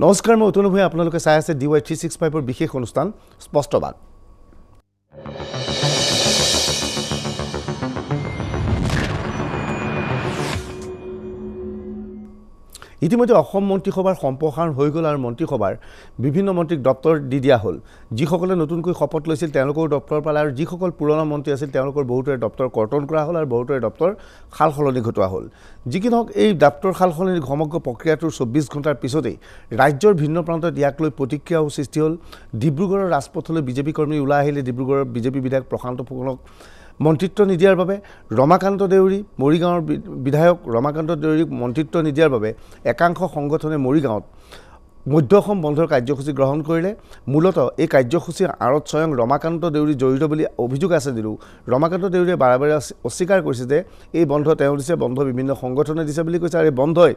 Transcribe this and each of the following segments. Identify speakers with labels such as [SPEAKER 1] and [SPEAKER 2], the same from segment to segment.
[SPEAKER 1] নমস্কাৰ মই অতনু ভূঞা আপোনালোকে চাই আছে ডি ৱাই থ্ৰী ছিক্স ফাইভৰ বিশেষ অনুষ্ঠান স্পষ্টবাদ ইতিমধ্যে অসম মন্ত্ৰীসভাৰ সম্প্ৰসাৰণ হৈ গ'ল আৰু মন্ত্ৰীসভাৰ বিভিন্ন মন্ত্ৰীক দপ্তৰ দি দিয়া হ'ল। যিসকলে নতুনকৈ শপত লৈছিল তেওঁলোকেও দপ্তৰ পালে আৰু যিসকল পুৰণা মন্ত্ৰী আছিল তেওঁলোকৰ বহুতৰে দপ্তৰ কৰ্তন কৰা হ'ল আৰু বহুতৰে দপ্তৰ সাল সলনি ঘটোৱা হ'ল। যি কি নহওক এই দপ্তৰ সাল সলনিৰ সমগ্ৰ প্ৰক্ৰিয়াটোৰ চৌব্বিছ ঘণ্টাৰ পিছতেই ৰাজ্যৰ ভিন্ন প্ৰান্তত ইয়াক লৈ প্ৰতিক্ৰিয়াও সৃষ্টি হ'ল। ডিব্ৰুগড়ৰ ৰাজপথলৈ বিজেপি কৰ্মী ওলাই আহিলে ডিব্ৰুগড়ৰ বিজেপি বিধায়ক প্ৰশান্ত ফুকনক মন্ত্ৰিত্ব নিদিয়াৰ বাবে ৰমাকান্ত দেউৰী মৰিগাঁৱৰ বিধায়ক ৰমাকান্ত দেউৰীক মন্ত্ৰিত্ব নিদিয়াৰ বাবে একাংশ সংগঠনে মৰিগাঁৱত মধ্য অসম বন্ধৰ কাৰ্যসূচী গ্ৰহণ কৰিলে মূলতঃ এই কাৰ্যসূচীৰ আঁৰত স্বয়ং ৰমাকান্ত দেউৰী জড়িত বুলি অভিযোগ আছে যদিও ৰমাকান্ত দেউৰীয়ে বাৰে বাৰে অস্বীকাৰ কৰিছে যে এই বন্ধ তেওঁ দিছে বন্ধ বিভিন্ন সংগঠনে দিছে বুলি কৈছে আৰু এই বন্ধই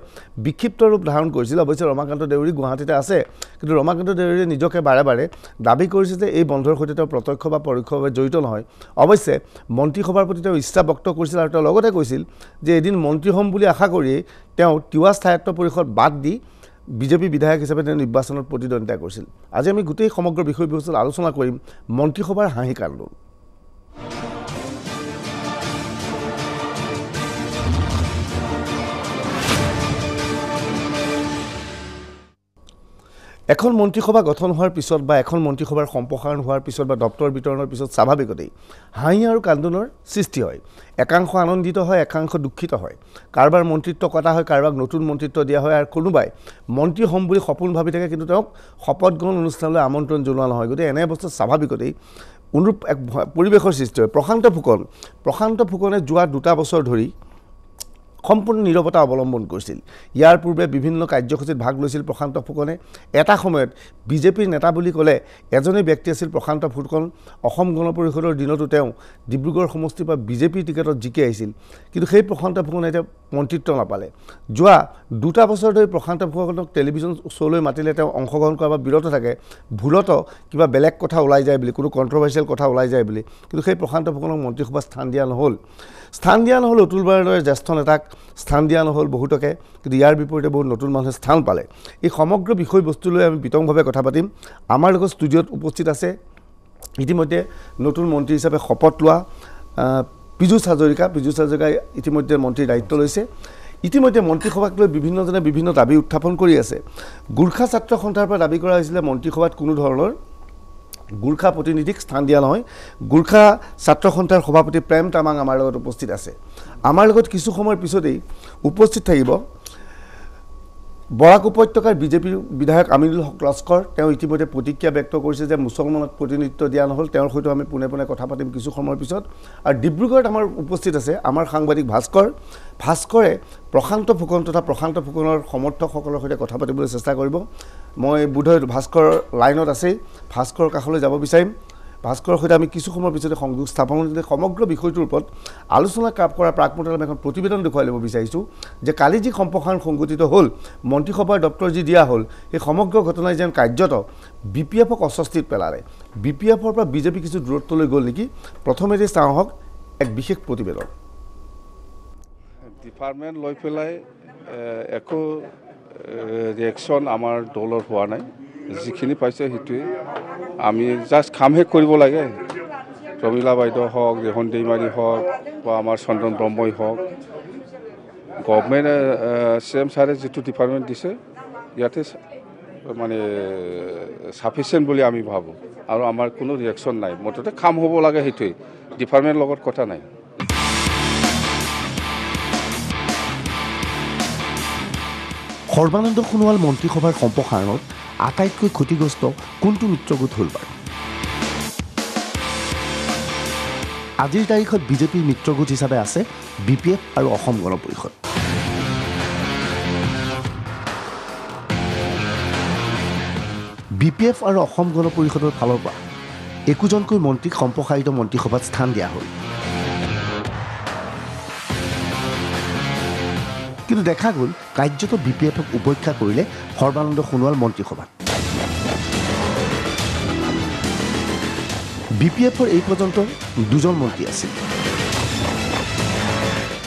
[SPEAKER 1] বিক্ষিপ্ত ৰূপ ধাৰণ কৰিছিল। অৱশ্যে ৰমাকান্ত দেউৰী গুৱাহাটীতে আছে কিন্তু ৰমাকান্ত দেউৰীয়ে নিজকে বাৰে বাৰে দাবী কৰিছে যে এই বন্ধৰ সৈতে তেওঁ প্ৰত্যক্ষ বা পৰোক্ষভাৱে জড়িত নহয়। অৱশ্যে মন্ত্ৰীসভাৰ প্ৰতি তেওঁ ইচ্ছা ব্যক্ত কৰিছিল আৰু তেওঁ লগতে কৈছিল যে এদিন মন্ত্ৰী হ'ম বুলি আশা কৰিয়েই তেওঁ তিৱা স্থায়ত্ব পৰিষদ বাদ দি বিজেপি বিধায়ক হিচাপে তেওঁ নিৰ্বাচনত প্ৰতিদ্বন্দ্বিতা কৰিছিল। আজি আমি গোটেই সমগ্ৰ বিষয়বস্তুত আলোচনা কৰিম মন্ত্ৰীসভাৰ হাঁহি কান্দোন এখন মন্ত্ৰীসভা গঠন হোৱাৰ পিছত বা এখন মন্ত্ৰীসভাৰ সম্প্ৰসাৰণ হোৱাৰ পিছত বা দপ্তৰ বিতৰণৰ পিছত স্বাভাৱিকতেই হাঁহি আৰু কান্দোনৰ সৃষ্টি হয়। একাংশ আনন্দিত হয় একাংশ দুখিত হয়। কাৰোবাৰ মন্ত্ৰিত্ব কটা হয় কাৰোবাক নতুন মন্ত্ৰিত্ব দিয়া হয় আৰু কোনোবাই মন্ত্ৰী হ'ম বুলি সপোন ভাবি থাকে কিন্তু তেওঁক শপত গ্ৰহণ অনুষ্ঠানলৈ আমন্ত্ৰণ জনোৱা নহয়। গতিকে এনে অৱস্থাত স্বাভাৱিকতেই অনুৰূপ এক পৰিৱেশৰ সৃষ্টি হয়। প্ৰশান্ত ফুকন প্ৰশান্ত ফুকনে যোৱা দুটা বছৰ ধৰি সম্পূৰ্ণ নিৰৱতা অৱলম্বন কৰিছিল। ইয়াৰ পূৰ্বে বিভিন্ন কাৰ্যসূচীত ভাগ লৈছিল প্ৰশান্ত ফুকনে। এটা সময়ত বিজেপিৰ নেতা বুলি ক'লে এজনেই ব্যক্তি আছিল প্ৰশান্ত ফুকন। অসম গণ পৰিষদৰ দিনতো তেওঁ ডিব্ৰুগড় সমষ্টিৰ পৰা বিজেপিৰ টিকেটত জিকি আহিছিল। কিন্তু সেই প্ৰশান্ত ফুকনে এতিয়া মন্ত্ৰিত্ব নাপালে। যোৱা দুটা বছৰ ধৰি প্ৰশান্ত ফুকনক টেলিভিশ্যন শ্ব'লৈ মাতিলে তেওঁ অংশগ্ৰহণ কৰাৰ পৰা বিৰত থাকে। ভুলত কিবা বেলেগ কথা ওলাই যায় বুলি কোনো কণ্ট্ৰভাৰ্চিয়েল কথা ওলাই যায় বুলি। কিন্তু সেই প্ৰশান্ত ফুকনক মন্ত্ৰীসভাত স্থান দিয়া নহ'ল। স্থান দিয়া নহ'ল অতুল বৰাৰ দৰে জ্যেষ্ঠ নেতাক স্থান দিয়া নহ'ল বহুতকে কিন্তু ইয়াৰ বিপৰীতে বহুত নতুন মানুহে স্থান পালে। এই সমগ্ৰ বিষয়বস্তু লৈ আমি বিতংভাৱে কথা পাতিম। আমাৰ লগত ষ্টুডিঅ'ত উপস্থিত আছে ইতিমধ্যে নতুন মন্ত্ৰী হিচাপে শপত লোৱা পীযুষ হাজৰিকা। পীযুষ হাজৰিকাই ইতিমধ্যে মন্ত্ৰীৰ দায়িত্ব লৈছে। ইতিমধ্যে মন্ত্ৰীসভাক লৈ বিভিন্নজনে বিভিন্ন দাবী উত্থাপন কৰি আছে। গোৰ্খা ছাত্ৰ সন্থাৰ পৰা দাবী কৰা হৈছিলে মন্ত্ৰীসভাত কোনো ধৰণৰ গোৰ্খা প্ৰতিনিধিক স্থান দিয়া নহয় গোৰ্খা ছাত্ৰ সন্থাৰ সভাপতি প্ৰেম তামাং আমাৰ লগত উপস্থিত আছে। আমাৰ লগত কিছু সময়ৰ পিছতেই উপস্থিত থাকিব বৰাক উপত্যকাৰ বিজেপিৰ বিধায়ক আমিনুল হক লস্কৰ তেওঁ ইতিমধ্যে প্ৰতিক্ৰিয়া ব্যক্ত কৰিছে যে মুছলমানক প্ৰতিনিধিত্ব দিয়া নহ'ল। তেওঁৰ সৈতে আমি পোনে পোনে কথা পাতিম কিছু সময়ৰ পিছত। আৰু ডিব্ৰুগড়ত আমাৰ উপস্থিত আছে আমাৰ সাংবাদিক ভাস্কৰ। ভাস্কৰে প্ৰশান্ত ফুকন তথা প্ৰশান্ত ফুকনৰ সমৰ্থকসকলৰ সৈতে কথা পাতিবলৈ চেষ্টা কৰিব। মই বোধহয় ভাস্কৰ লাইনত আছেই। ভাস্কৰৰ কাষলৈ যাব বিচাৰিম। ভাস্কৰৰ সৈতে আমি কিছু সময়ৰ পিছতে সংযোগ স্থাপন সমগ্ৰ বিষয়টোৰ ওপৰত আলোচনা কৰাৰ প্ৰাকমূলত আমি এখন প্ৰতিবেদন দেখুৱাই ল'ব বিচাৰিছোঁ যে কালি যি সম্প্ৰসাৰণ সংঘটিত হ'ল মন্ত্ৰীসভাৰ দপ্তৰ যি দিয়া হ'ল সেই সমগ্ৰ ঘটনাই যেন কাৰ্যত বি পি এফক অস্বস্তিত পেলালে। বি পি এফৰ পৰা বিজেপি কিছু দূৰত্বলৈ গ'ল নেকি? প্ৰথমতে চাওঁ হওক এক বিশেষ প্ৰতিবেদন।
[SPEAKER 2] ডিপাৰ্টমেণ্ট লৈ পেলাই একো ৰিয়েকশ্যন আমাৰ দলৰ হোৱা নাই। যিখিনি পাইছে সেইটোৱে। আমি জাষ্ট কামহে কৰিব লাগে। প্ৰমীলা বাইদেউ হওক ৰেহন দৈমাৰী হওক বা আমাৰ চন্দন ব্ৰহ্মই হওক। গভমেণ্টে চি এম ছাৰে যিটো ডিপাৰ্টমেণ্ট দিছে ইয়াতে মানে চাফিচিয়েণ্ট বুলি আমি ভাবোঁ। আৰু আমাৰ কোনো ৰিয়েকশ্যন নাই। মুঠতে কাম হ'ব লাগে সেইটোৱেই ডিপাৰ্টমেণ্টৰ লগত কথা নাই।
[SPEAKER 1] সৰ্বানন্দ সোণোৱাল মন্ত্ৰীসভাৰ সম্প্ৰসাৰণত আটাইতকৈ ক্ষতিগ্ৰস্ত কোনটো মিত্ৰগোট হ'ল বাৰু? আজিৰ তাৰিখত বিজেপিৰ মিত্ৰগোট হিচাপে আছে বি পি এফ আৰু Asom Gana Parishad. B P F আৰু অসম গণ পৰিষদৰ ফালৰ পৰা একোজনকৈ মন্ত্ৰীক সম্প্ৰসাৰিত মন্ত্ৰীসভাত স্থান দিয়া হ'ল। কিন্তু দেখা গ'ল কাৰ্যত বি পি এফক উপেক্ষা কৰিলে সৰ্বানন্দ সোণোৱাল মন্ত্ৰীসভাত। বি পি এফৰ এই পৰ্যন্ত দুজন মন্ত্ৰী আছিল।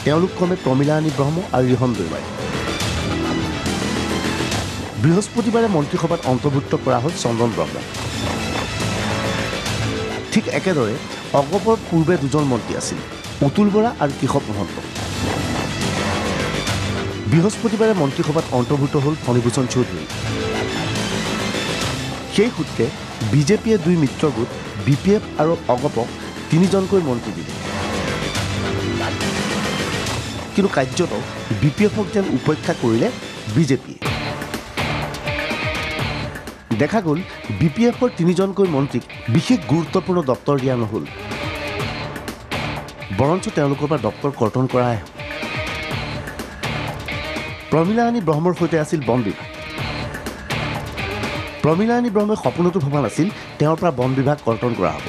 [SPEAKER 1] তেওঁলোক ক্ৰমে প্ৰমীলাৰাণী ব্ৰহ্ম আৰু ৰিহন দৈমাৰী। বৃহস্পতিবাৰে মন্ত্ৰীসভাত অন্তৰ্ভুক্ত কৰা হ'ল চন্দন ব্ৰহ্ম। ঠিক একেদৰে অগপৰ পূৰ্বে দুজন মন্ত্ৰী আছিল অতুল বৰা আৰু কেশৱ মহন্ত। বৃহস্পতিবাৰে মন্ত্ৰীসভাত অন্তৰ্ভুক্ত হ'ল ফণীভূষণ চৌধুৰী। সেই সূত্ৰে বিজেপিয়ে দুই মিত্ৰ গোট বি পি এফ আৰু অগপক তিনিজনকৈ মন্ত্ৰী দিলে। কিন্তু কাৰ্যত বি পি এফক যেন উপেক্ষা কৰিলে বিজেপিয়ে। দেখা গ'ল বি পি এফৰ তিনিজনকৈ মন্ত্ৰীক বিশেষ গুৰুত্বপূৰ্ণ দপ্তৰ দিয়া নহ'ল। বৰঞ্চ তেওঁলোকৰ পৰা দপ্তৰ কৰ্তন কৰাই হ'ল প্ৰমীলাৰাণী ব্ৰহ্মৰ সৈতে আছিল বন বিভাগ। প্ৰমীলাৰাণী ব্ৰহ্মই সপোনতো ভবা নাছিল তেওঁৰ পৰা বন বিভাগ কৰ্তন কৰা হ'ব।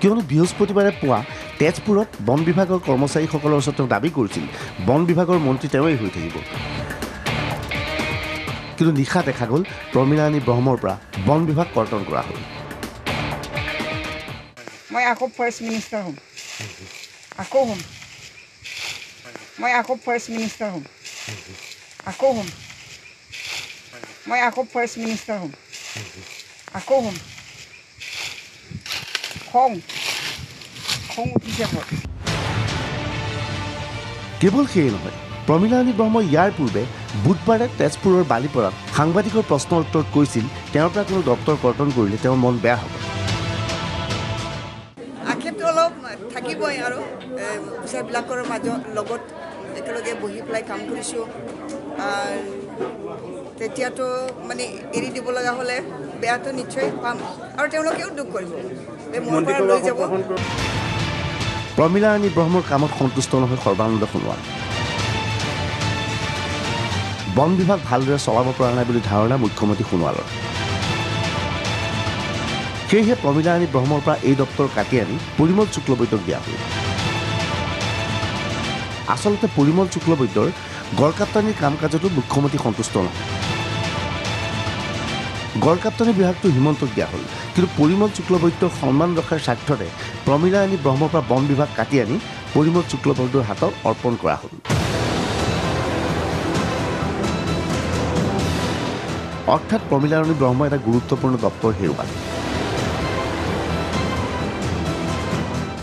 [SPEAKER 1] কিয়নো বৃহস্পতিবাৰে পুৱা তেজপুৰত বন বিভাগৰ কৰ্মচাৰীসকলৰ ওচৰত তেওঁ দাবী কৰিছিল বন বিভাগৰ মন্ত্ৰী তেওঁৱেই হৈ থাকিব। কিন্তু নিশা দেখা গ'ল প্ৰমীলাৰাণী ব্ৰহ্মৰ পৰা বন বিভাগ কৰ্তন কৰা হ'ল।
[SPEAKER 3] মই আকৌ ফাৰ্ষ্ট মিনিষ্টাৰ হ'ম। আকৌ হ'ম। মই আকৌ ফাৰ্ষ্ট মিনিষ্টাৰ হ'ম আকৌ হ'ম মই আকৌ ফাৰ্ষ্ট মিনিষ্টাৰ হ'ম আকৌ হ'ম খং খং উঠিছে
[SPEAKER 1] কেৱল সেয়ে নহয় প্ৰমীলাৰাণী ব্ৰহ্মই ইয়াৰ পূৰ্বে বুধবাৰে তেজপুৰৰ বালিপৰাত সাংবাদিকৰ প্ৰশ্নৰ উত্তৰত কৈছিল তেওঁৰ পৰা কোনো দপ্তৰ কৰ্তন কৰিলে তেওঁৰ মন বেয়া হ'ব।
[SPEAKER 3] আক্ষেপটো অলপ থাকিবই আৰু অফিচাৰবিলাকৰ মাজত লগত একেলগে বহি পেলাই কাম কৰিছোঁ। তেতিয়াতো মানে এৰি দিব লগা হ'লে বেয়াটো নিশ্চয় পাম আৰু তেওঁলোকেও দুখ কৰিব। এই মোৰ পৰা লৈ যাব।
[SPEAKER 1] প্ৰমীলাৰাণী ব্ৰহ্মৰ কামত সন্তুষ্ট নহয় সৰ্বানন্দ সোণোৱাল। বন বিভাগ ভালদৰে চলাব পৰা নাই বুলি ধাৰণা মুখ্যমন্ত্ৰী সোণোৱালৰ। সেয়েহে প্ৰমীলাৰাণী ব্ৰহ্মৰ পৰা এই দপ্তৰ কাটি আনি পৰিমল শুক্লবৈদ্যক দিয়া হ'ল। আচলতে পৰিমল শুক্লবৈদ্যৰ গড়কাপ্তানীৰ কাম কাজতো মুখ্যমন্ত্ৰী সন্তুষ্ট নহয়। গড়কাপ্তানী বিভাগটো হিমন্তক দিয়া হ'ল। কিন্তু পৰিমল শুক্লবৈদ্যৰ সন্মান ৰক্ষাৰ স্বাৰ্থতে প্ৰমীলাৰাণী ব্ৰহ্মৰ পৰা বন বিভাগ কাটি আনি পৰিমল শুক্লবৈদ্যৰ হাতত অৰ্পণ কৰা হ'ল। অৰ্থাৎ প্ৰমীলাৰাণী ব্ৰহ্ম এটা গুৰুত্বপূৰ্ণ দপ্তৰ হেৰুৱালে।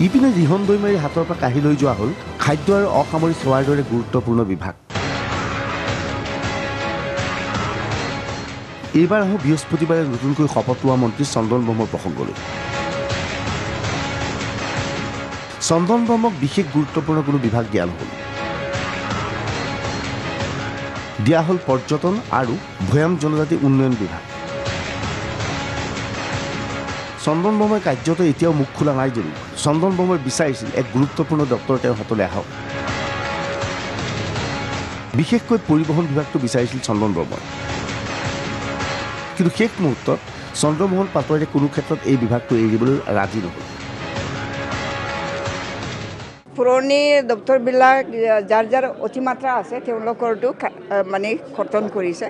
[SPEAKER 1] ইপিনে ৰিহন দৈমাৰীৰ হাতৰ পৰা কাঢ়ি লৈ যোৱা হ'ল খাদ্য আৰু অসামৰিক সেৱাৰ দৰে গুৰুত্বপূৰ্ণ বিভাগ। এইবাৰ আহোঁ বৃহস্পতিবাৰে নতুনকৈ শপত লোৱা মন্ত্ৰী চন্দন ব্ৰহ্মৰ প্ৰসংগলৈ। চন্দন ব্ৰহ্মক বিশেষ গুৰুত্বপূৰ্ণ কোনো বিভাগ দিয়া নহ'ল। দিয়া হ'ল পৰ্যটন আৰু ভৈয়াম জনজাতি উন্নয়ন বিভাগ। চন্দন ব্ৰহ্মই কাৰ্যত এতিয়াও মুখ খোলা নাই যদিও চন্দন ব্ৰহ্মই বিচাৰিছিল এক গুৰুত্বপূৰ্ণ দপ্তৰ তেওঁৰ হাতলৈ আহক। বিশেষকৈ পৰিবহণ বিভাগটো বিচাৰিছিল চন্দন ব্ৰহ্মই কিন্তু শেষ মুহূৰ্তত চন্দ্ৰমোহন পাটোৱাৰীয়ে কোনো ক্ষেত্ৰত এই বিভাগটো এৰিবলৈ ৰাজি নহ'ল।
[SPEAKER 3] পুৰণি দপ্তৰবিলাক যাৰ যাৰ অতিমাত্ৰা আছে আহ, মানে কৰ্তন কৰিছে।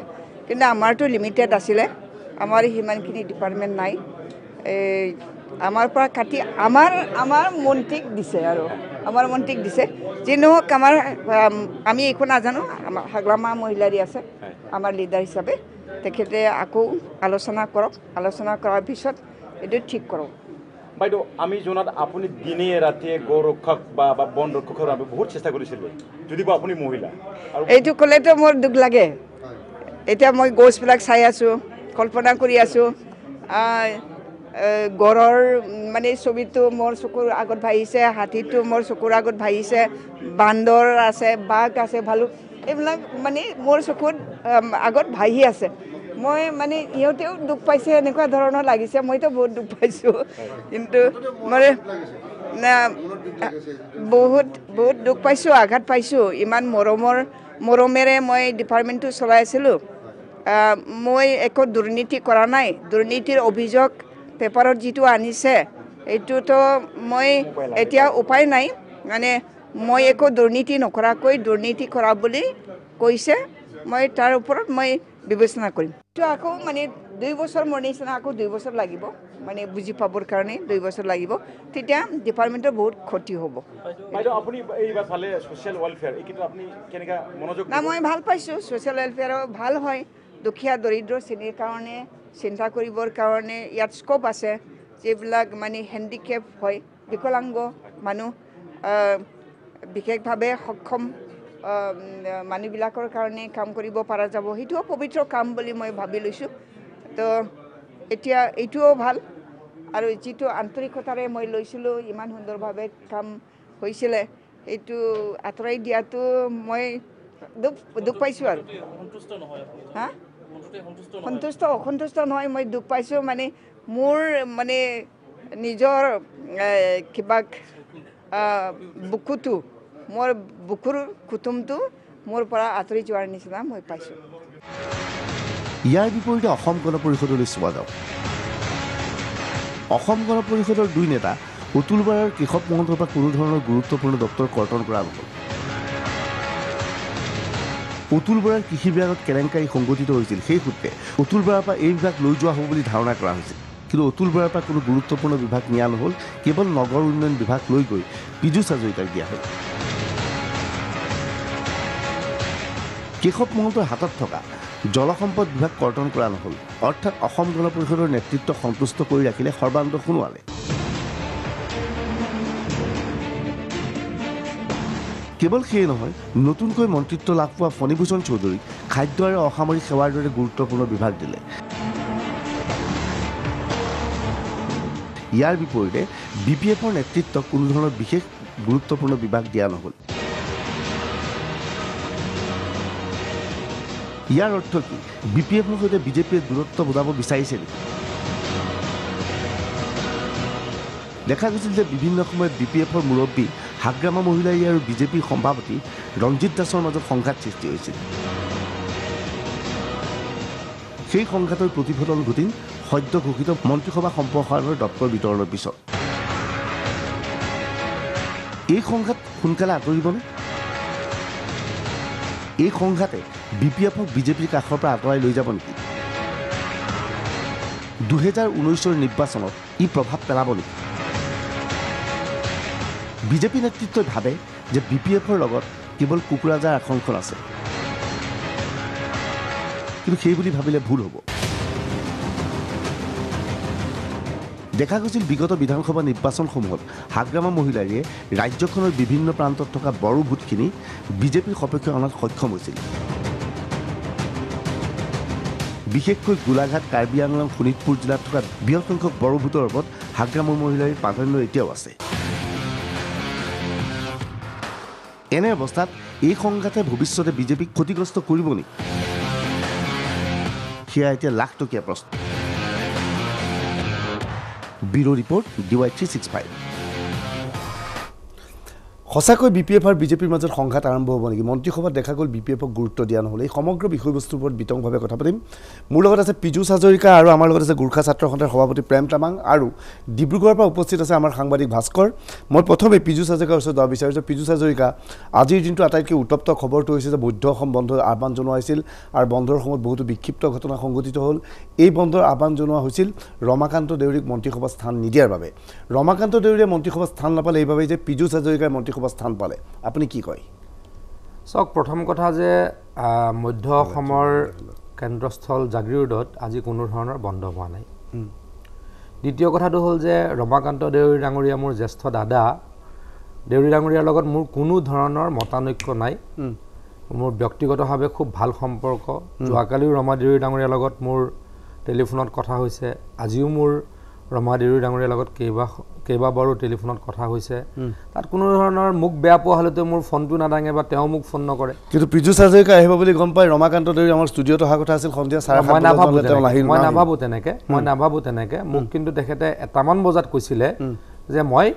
[SPEAKER 3] কিন্তু আমাৰতো লিমিটেড আছিলে। আমাৰ সিমানখিনি ডিপাৰ্টমেণ্ট নাই। এই আমাৰ পৰা কাটি আমাৰ আমাৰ মন্ত্ৰীক দিছে আৰু। আমাৰ মন্ত্ৰীক দিছে। যি নহওক আমাৰ আম, একো নাজানো। আমাৰ হাগ্লামা মহিলাৰী আছে আমাৰ লিডাৰ হিচাপে। তেখেতে আকৌ আলোচনা কৰক। আলোচনা কৰাৰ পিছত এইটো ঠিক কৰক।
[SPEAKER 4] বাইদেউ আমি জনাত আপুনি দিনে ৰাতিয়ে গৌ ৰক্ষক বা বন ৰক্ষকৰ বাবে বহুত চেষ্টা কৰিছিলে যদিও আপুনি মহিলা।
[SPEAKER 3] এইটো ক'লেতো মোৰ দুখ লাগে। এতিয়া মই গছবিলাক চাই আছোঁ কল্পনা কৰি আছোঁ। গড়ৰ মানে ছবিটো মোৰ চকুৰ আগত ভাহিছে হাতীটো মোৰ চকুৰ আগত ভাহিছে বান্দৰ আছে বাঘ আছে ভালুক এইবিলাক মানে মোৰ চকুত আগত ভাহি আছে। মই মানে ইহঁতেও দুখ পাইছে এনেকুৱা ধৰণৰ লাগিছে মইতো বহুত দুখ পাইছোঁ। কিন্তু মানে বহুত বহুত দুখ পাইছোঁ আঘাত পাইছোঁ ইমান মৰমৰ মৰমেৰে মই ডিপাৰ্টমেণ্টটো চলাই আছিলোঁ। মই একো দুৰ্নীতি কৰা নাই দুৰ্নীতিৰ অভিযোগ পেপাৰত যিটো আনিছে এইটোতো মই এতিয়া উপায় নাই। মানে মই একো দুৰ্নীতি নকৰাকৈ দুৰ্নীতি কৰা বুলি কৈছে। মই তাৰ ওপৰত মই বিবেচনা কৰিম। এইটো আকৌ মানে দুই বছৰ মোৰ নিচিনা আকৌ দুই বছৰ লাগিব। মানে বুজি পাবৰ কাৰণে দুই বছৰ লাগিব। তেতিয়া ডিপাৰ্টমেণ্টৰ বহুত ক্ষতি হ'ব।
[SPEAKER 4] বাইদেউ আপুনি এইবাৰ ফালে ছ'চিয়েল ৱেলফেয়াৰ এই ক্ষেত্ৰত আপুনি কেনেকৈ মনোযোগ
[SPEAKER 3] না
[SPEAKER 4] দিব?
[SPEAKER 3] মই ভাল পাইছোঁ। ছ'চিয়েল ৱেলফেয়াৰো ভাল হয়। দুখীয়া দৰিদ্ৰ শ্ৰেণীৰ কাৰণে চিন্তা কৰিবৰ কাৰণে ইয়াত স্ক'প আছে যিবিলাক মানে হেণ্ডিকেপ হয় বিকলাংগ মানুহ বিশেষভাৱে সক্ষম মানুহবিলাকৰ কাৰণে কাম কৰিব পৰা যাব। সেইটোও পবিত্ৰ কাম বুলি মই ভাবি লৈছোঁ। তো এতিয়া এইটোও ভাল আৰু যিটো আন্তৰিকতাৰে মই লৈছিলোঁ ইমান সুন্দৰভাৱে কাম হৈছিলে সেইটো আঁতৰাই দিয়াটো মই দুখ দুখ পাইছোঁ আৰু। হা? সন্তুষ্ট অসন্তুষ্ট নহয় মই দুখ পাইছোঁ মানে মোৰ মানে নিজৰ কিবা বুকুটো মোৰ বুকুৰ কুটুমটো মোৰ পৰা আঁতৰি যোৱাৰ নিচিনা মই পাইছোঁ।
[SPEAKER 1] ইয়াৰ বিপৰীতে অসম গণ পৰিষদলৈ চোৱা যাওক অসম গণ পৰিষদৰ দুই নেতা অতুল বৰা আৰু কেশৱ মহন্তৰ পৰা কোনো ধৰণৰ গুৰুত্বপূৰ্ণ দপ্তৰ কৰ্তন কৰা নহ'ল। অতুল বৰাৰ কৃষি বিভাগত কেলেংকাৰী সংঘটিত হৈছিল। সেই সূত্ৰে অতুল বৰাৰ পৰা এই বিভাগ লৈ যোৱা হ'ব বুলি ধাৰণা কৰা হৈছিল কিন্তু অতুল বৰাৰ পৰা কোনো গুৰুত্বপূৰ্ণ বিভাগ নিয়া নহ'ল। কেৱল নগৰ উন্নয়ন বিভাগ লৈ গৈ পীযুষ হাজৰিকাক দিয়া হ'ল। কেশৱ মহন্তৰ হাতত থকা জলসম্পদ বিভাগ কৰ্তন কৰা নহ'ল। অৰ্থাৎ অসম গণ পৰিষদৰ নেতৃত্ব সন্তুষ্ট কৰি ৰাখিলে সৰ্বানন্দ সোণোৱালে। কেৱল সেয়ে নহয় নতুনকৈ মন্ত্ৰিত্ব লাভ পোৱা ফণীভূষণ চৌধুৰীক খাদ্য আৰু অসামৰিক সেৱাৰ দৰে গুৰুত্বপূৰ্ণ বিভাগ দিলে। ইয়াৰ বিপৰীতে বি পি এফৰ নেতৃত্বক কোনো ধৰণৰ বিশেষ গুৰুত্বপূৰ্ণ বিভাগ দিয়া নহ'ল। ইয়াৰ অৰ্থ কি? বি পি এফৰ সৈতে বিজেপিয়ে দূৰত্ব বুজাব বিচাৰিছে নেকি? দেখা গৈছিল যে বিভিন্ন সময়ত বি পি এফৰ মুৰব্বী হাগ্ৰামা মহিলাই আৰু বিজেপিৰ সভাপতি ৰঞ্জিত দাসৰ মাজত সংঘাত সৃষ্টি হৈছিল। সেই সংঘাতৰ প্ৰতিফলন ঘটিল সদ্য ঘোষিত মন্ত্ৰীসভা সম্প্ৰসাৰণৰ দপ্তৰ বিতৰণৰ পিছত। এই সংঘাত সোনকালে আঁতৰিবনে? এই সংঘাতে বি পি এফক বিজেপিৰ কাষৰ পৰা আঁতৰাই লৈ যাব নেকি? দুহেজাৰ ঊনৈছৰ নিৰ্বাচনত ই প্ৰভাৱ পেলাব নেকি? বিজেপি নেতৃত্বই ভাবে যে বি পি এফৰ লগত কেৱল কুকুৰাজাৰ আসনখন আছে। কিন্তু সেই বুলি ভাবিলে ভুল হ'ব। দেখা গৈছিল বিগত বিধানসভা নিৰ্বাচনসমূহত হাগ্ৰামা মহিলাৰীয়ে ৰাজ্যখনৰ বিভিন্ন প্ৰান্তত থকা বড়ো ভোটখিনি বিজেপিৰ সপক্ষে অনাত সক্ষম হৈছিল। বিশেষকৈ গোলাঘাট কাৰ্বি আংলং শোণিতপুৰ জিলাত থকা বৃহৎ সংখ্যক বড়ো ভোটৰ ওপৰত হাগ্ৰামৰ মহিলাৰীৰ প্ৰাধান্য এতিয়াও আছে। এনে অৱস্থাত এই সংঘাতে ভৱিষ্যতে বিজেপিক ক্ষতিগ্ৰস্ত কৰিব নেকি সেয়া এতিয়া লাখ টকীয়া প্ৰশ্ন। Bureau' report D Y three six five. সঁচাকৈ বি পি এফ আৰু বিজেপিৰ মাজত সংঘাত আৰম্ভ হ'ব নেকি? মন্ত্ৰীসভাত দেখা গ'ল বি পি এফক গুৰুত্ব দিয়া নহ'ল। এই সমগ্ৰ বিষয়বস্তুৰ ওপৰত বিতংভাৱে কথা পাতিম। মোৰ লগত আছে পীযুষ হাজৰিকা আৰু আমাৰ লগত আছে গোৰ্খা ছাত্ৰ সন্থাৰ সভাপতি প্ৰেম তামাং আৰু ডিব্ৰুগড়ৰ পৰা উপস্থিত আছে আমাৰ সাংবাদিক ভাস্কৰ। মই প্ৰথমে পীযুষ হাজৰিকাৰ ওচৰত যাব বিচাৰিছোঁ পীযুষ হাজৰিকা আজিৰ দিনটো আটাইতকৈ উত্তপ্ত খবৰটো হৈছে যে বৌদ্ধ অসম বন্ধ আহ্বান জনোৱা হৈছিল আৰু বন্ধৰ সময়ত বহুতো বিক্ষিপ্ত ঘটনা সংঘটিত হ'ল। এই বন্ধৰ আহ্বান জনোৱা হৈছিল ৰমাকান্ত দেউৰীক মন্ত্ৰীসভাত স্থান নিদিয়াৰ বাবে। ৰমাকান্ত দেউৰীয়ে মন্ত্ৰীসভাত স্থান নাপালে এইবাবেই যে পীযুষ হাজৰিকাই মন্ত্ৰীসভাত স্থান পালে। আপুনি কি কয়?
[SPEAKER 5] চাওক প্ৰথম কথা যে মধ্য অসমৰ কেন্দ্ৰস্থল জাগিৰোডত আজি কোনো ধৰণৰ বন্ধ হোৱা নাই। দ্বিতীয় কথাটো হ'ল যে ৰমাকান্ত দেউৰী ডাঙৰীয়া মোৰ জ্যেষ্ঠ দাদা দেউৰী ডাঙৰীয়াৰ লগত মোৰ কোনো ধৰণৰ মতানৈক্য নাই। মোৰ ব্যক্তিগতভাৱে খুব ভাল সম্পৰ্ক। যোৱাকালিও ৰমা দেউৰী ডাঙৰীয়াৰ লগত মোৰ টেলিফোনত কথা হৈছে। আজিও মোৰ ৰমা দেউৰী ডাঙৰীয়াৰ লগত কেইবা কেইবাবাৰো টেলিফোনত কথা হৈছে। তাত কোনো ধৰণৰ মোক বেয়া পোৱা হ'লেতো মোৰ ফোনটো নাদাঙে বা তেওঁ মোক ফোন নকৰে।
[SPEAKER 1] কিন্তু পীযুষ হাজৰিকা আহিব বুলি গম পাই ৰমাকান্ত দেউৰী আমাৰ ষ্টুডিঅ'ত অহা কথা আছিল। সন্ধিয়া চাৰে সাত
[SPEAKER 5] মই নাভাবোঁ মই। নাভাবোঁ তেনেকে মই নাভাবোঁ তেনেকে। মোক কিন্তু তেখেতে এটামান বজাত কৈছিলে যে মই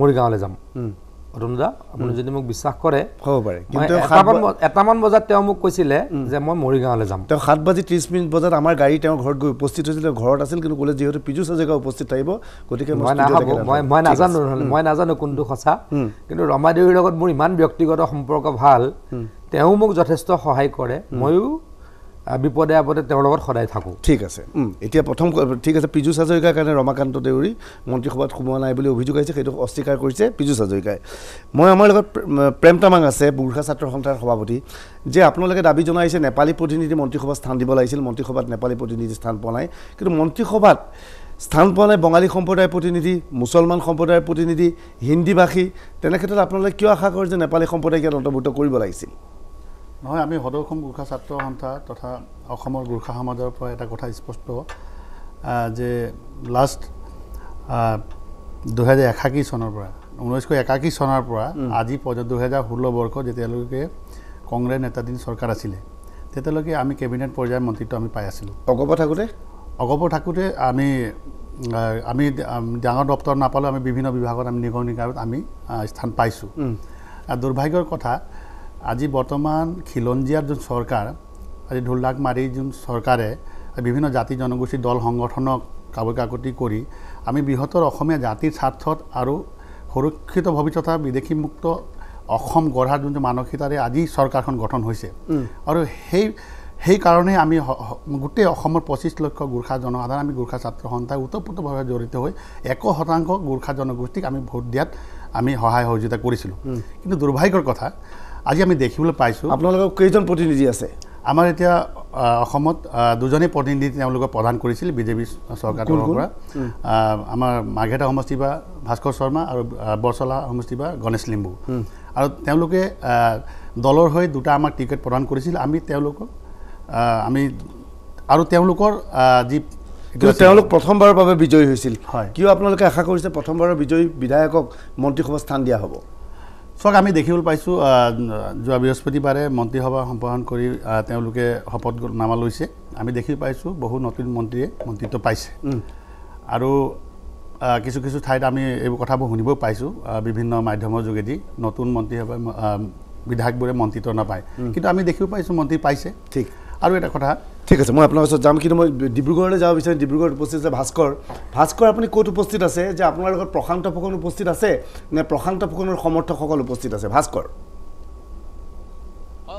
[SPEAKER 5] মৰিগাঁৱলৈ যাম। অতনুদা আপুনি যদি মোক বিশ্বাস কৰে
[SPEAKER 1] হ'ব পাৰে। কিন্তু তেওঁ
[SPEAKER 5] এটামান বজাত তেওঁ মোক কৈছিলে যে মই মৰিগাঁৱলৈ যাম।
[SPEAKER 1] তেওঁ সাত বাজি ত্ৰিছ মিনিট বজাত আমাৰ গাড়ী তেওঁৰ ঘৰত গৈ উপস্থিত হৈছিল তেওঁ ঘৰত আছিল কিন্তু ক'লে যিহেতু পীযুষ হাজৰিকা উপস্থিত থাকিব গতিকে মই
[SPEAKER 5] নাভাবোঁ মই। মই। নাজানো নহ'লে মই নাজানো কোনটো সঁচা। কিন্তু ৰমাদেৱীৰ লগত মোৰ ইমান ব্যক্তিগত সম্পৰ্ক ভাল তেওঁ মোক যথেষ্ট সহায় কৰে। ময়ো বিপদে আপদে তেওঁৰ লগত সদায় থাকোঁ।
[SPEAKER 1] ঠিক আছে। এতিয়া প্ৰথম ঠিক আছে পীযুষ হাজৰিকাৰ কাৰণে ৰমাকান্ত দেউৰী মন্ত্ৰীসভাত সোমোৱা নাই বুলি অভিযোগ আহিছে সেইটো অস্বীকাৰ কৰিছে পীযুষ হাজৰিকাই। মই আমাৰ লগত প্ৰেম তামাং আছে বুৰ্খা ছাত্ৰ সন্থাৰ সভাপতি যে আপোনালোকে দাবী জনাইছে নেপালী প্ৰতিনিধি মন্ত্ৰীসভাত স্থান দিব লাগিছিল মন্ত্ৰীসভাত নেপালী প্ৰতিনিধি স্থান পোৱা নাই। কিন্তু মন্ত্ৰীসভাত স্থান পোৱা নাই বঙালী সম্প্ৰদায়ৰ প্ৰতিনিধি মুছলমান সম্প্ৰদায়ৰ প্ৰতিনিধি হিন্দী ভাষী তেনে ক্ষেত্ৰত আপোনালোকে কিয় আশা কৰে যে নেপালী সম্প্ৰদায়ক ইয়াত অন্তৰ্ভুক্ত কৰিব লাগিছিল?
[SPEAKER 6] নহয় আমি সদৌ অসম গোৰ্খা ছাত্ৰ সন্থা তথা অসমৰ গোৰ্খা সমাজৰ পৰা এটা কথা স্পষ্ট যে লাষ্ট দুহেজাৰ একাশী চনৰ পৰা ঊনৈছশ একাশী চনৰ পৰা আজি পৰ্যন্ত দুহেজাৰ ষোল্ল বৰ্ষ যেতিয়ালৈকে কংগ্ৰেছ নেতাধীন চৰকাৰ আছিলে তেতিয়ালৈকে আমি কেবিনেট পৰ্যায়ৰ মন্ত্ৰীত্ব আমি পাই আছিলোঁ।
[SPEAKER 1] অগপ থাকোঁতে?
[SPEAKER 6] অগপ থাকোঁতে আমি আমি ডাঙৰ দপ্তৰ নাপালেও আমি বিভিন্ন বিভাগত আমি নিগম নিকায়ত আমি স্থান পাইছোঁ। দুৰ্ভাগ্যৰ কথা আজি বৰ্তমান খিলঞ্জীয়াৰ যোন চৰকাৰ আজি ঢোলঢাক মাৰি যোন চৰকাৰে বিভিন্ন জাতি জনগোষ্ঠীৰ দল সংগঠনক কাবৈ কাকতি কৰি আমি বৃহত্তৰ অসমীয়া জাতিৰ স্বাৰ্থত আৰু সুৰক্ষিত ভৱিষ্যত বিদেশীমুক্ত অসম গঢ়াৰ যোনটো মানসিকতাৰে আজি চৰকাৰখন গঠন হৈছে। আৰু সেই সেইকাৰণে আমি গোটেই অসমৰ পঁচিছ লক্ষ গোৰ্খা জনসাধাৰণ আমি গোৰ্খা ছাত্ৰ সন্থাই ওতপ্ৰোতভাৱে জড়িত হৈ এশ শতাংশ গোৰ্খা জনগোষ্ঠীক আমি ভোট দিয়াত আমি সহায় সহযোগিতা কৰিছিলোঁ। কিন্তু দুৰ্ভাগ্যৰ কথা আজি আমি দেখিবলৈ পাইছোঁ।
[SPEAKER 1] আপোনালোকৰ কেইজন প্ৰতিনিধি আছে?
[SPEAKER 6] আমাৰ এতিয়া অসমত দুজনেই প্ৰতিনিধি তেওঁলোকে প্ৰদান কৰিছিল বিজেপি চৰকাৰৰ তৰফৰ? পৰা। আমাৰ মাৰ্ঘেটা সমষ্টিৰ পৰা ভাস্কৰ শৰ্মা আৰু বৰচলা সমষ্টিৰ পৰা গণেশ লিম্বু। আৰু তেওঁলোকে দলৰ হৈ দুটা আমাক টিকেট প্ৰদান কৰিছিল। আমি তেওঁলোকক আমি আৰু তেওঁলোকৰ যি
[SPEAKER 1] কিন্তু তেওঁলোক প্ৰথমবাৰৰ বাবে বিজয়ী হৈছিল।
[SPEAKER 6] হয়।
[SPEAKER 1] কিয় আপোনালোকে আশা কৰিছে প্ৰথমবাৰৰ বিজয়ী বিধায়কক মন্ত্ৰীসভাত স্থান দিয়া হ'ব?
[SPEAKER 6] চাওক আমি দেখিবলৈ পাইছোঁ যোৱা বৃহস্পতিবাৰে মন্ত্ৰীসভা সম্পাদন কৰি তেওঁলোকে শপতনামা লৈছে। আমি দেখি পাইছোঁ বহু নতুন মন্ত্ৰীয়ে মন্ত্ৰীত্ব পাইছে। আৰু কিছু কিছু ঠাইত আমি এইবোৰ কথাবোৰ শুনিব পাইছোঁ বিভিন্ন মাধ্যমৰ যোগেদি নতুন মন্ত্ৰীসভাই বিধায়কবোৰে মন্ত্ৰীত্ব নাপায়। কিন্তু আমি দেখিব পাইছোঁ মন্ত্ৰী পাইছে।
[SPEAKER 1] ঠিক।
[SPEAKER 6] আৰু এটা কথা
[SPEAKER 1] ঠিক আছে মই আপোনাৰ ওচৰত যাম কিন্তু মই ডিব্ৰুগড়লৈ যাব বিচাৰিম ডিব্ৰুগড়ত উপস্থিত আছে ভাস্কৰ। ভাস্কৰ আপুনি ক'ত উপস্থিত আছে? যে আপোনাৰ লগত প্ৰশান্ত ফুকন উপস্থিত আছে নে প্ৰশান্ত ফুকনৰ সমৰ্থকসকল উপস্থিত আছে? ভাস্কৰ।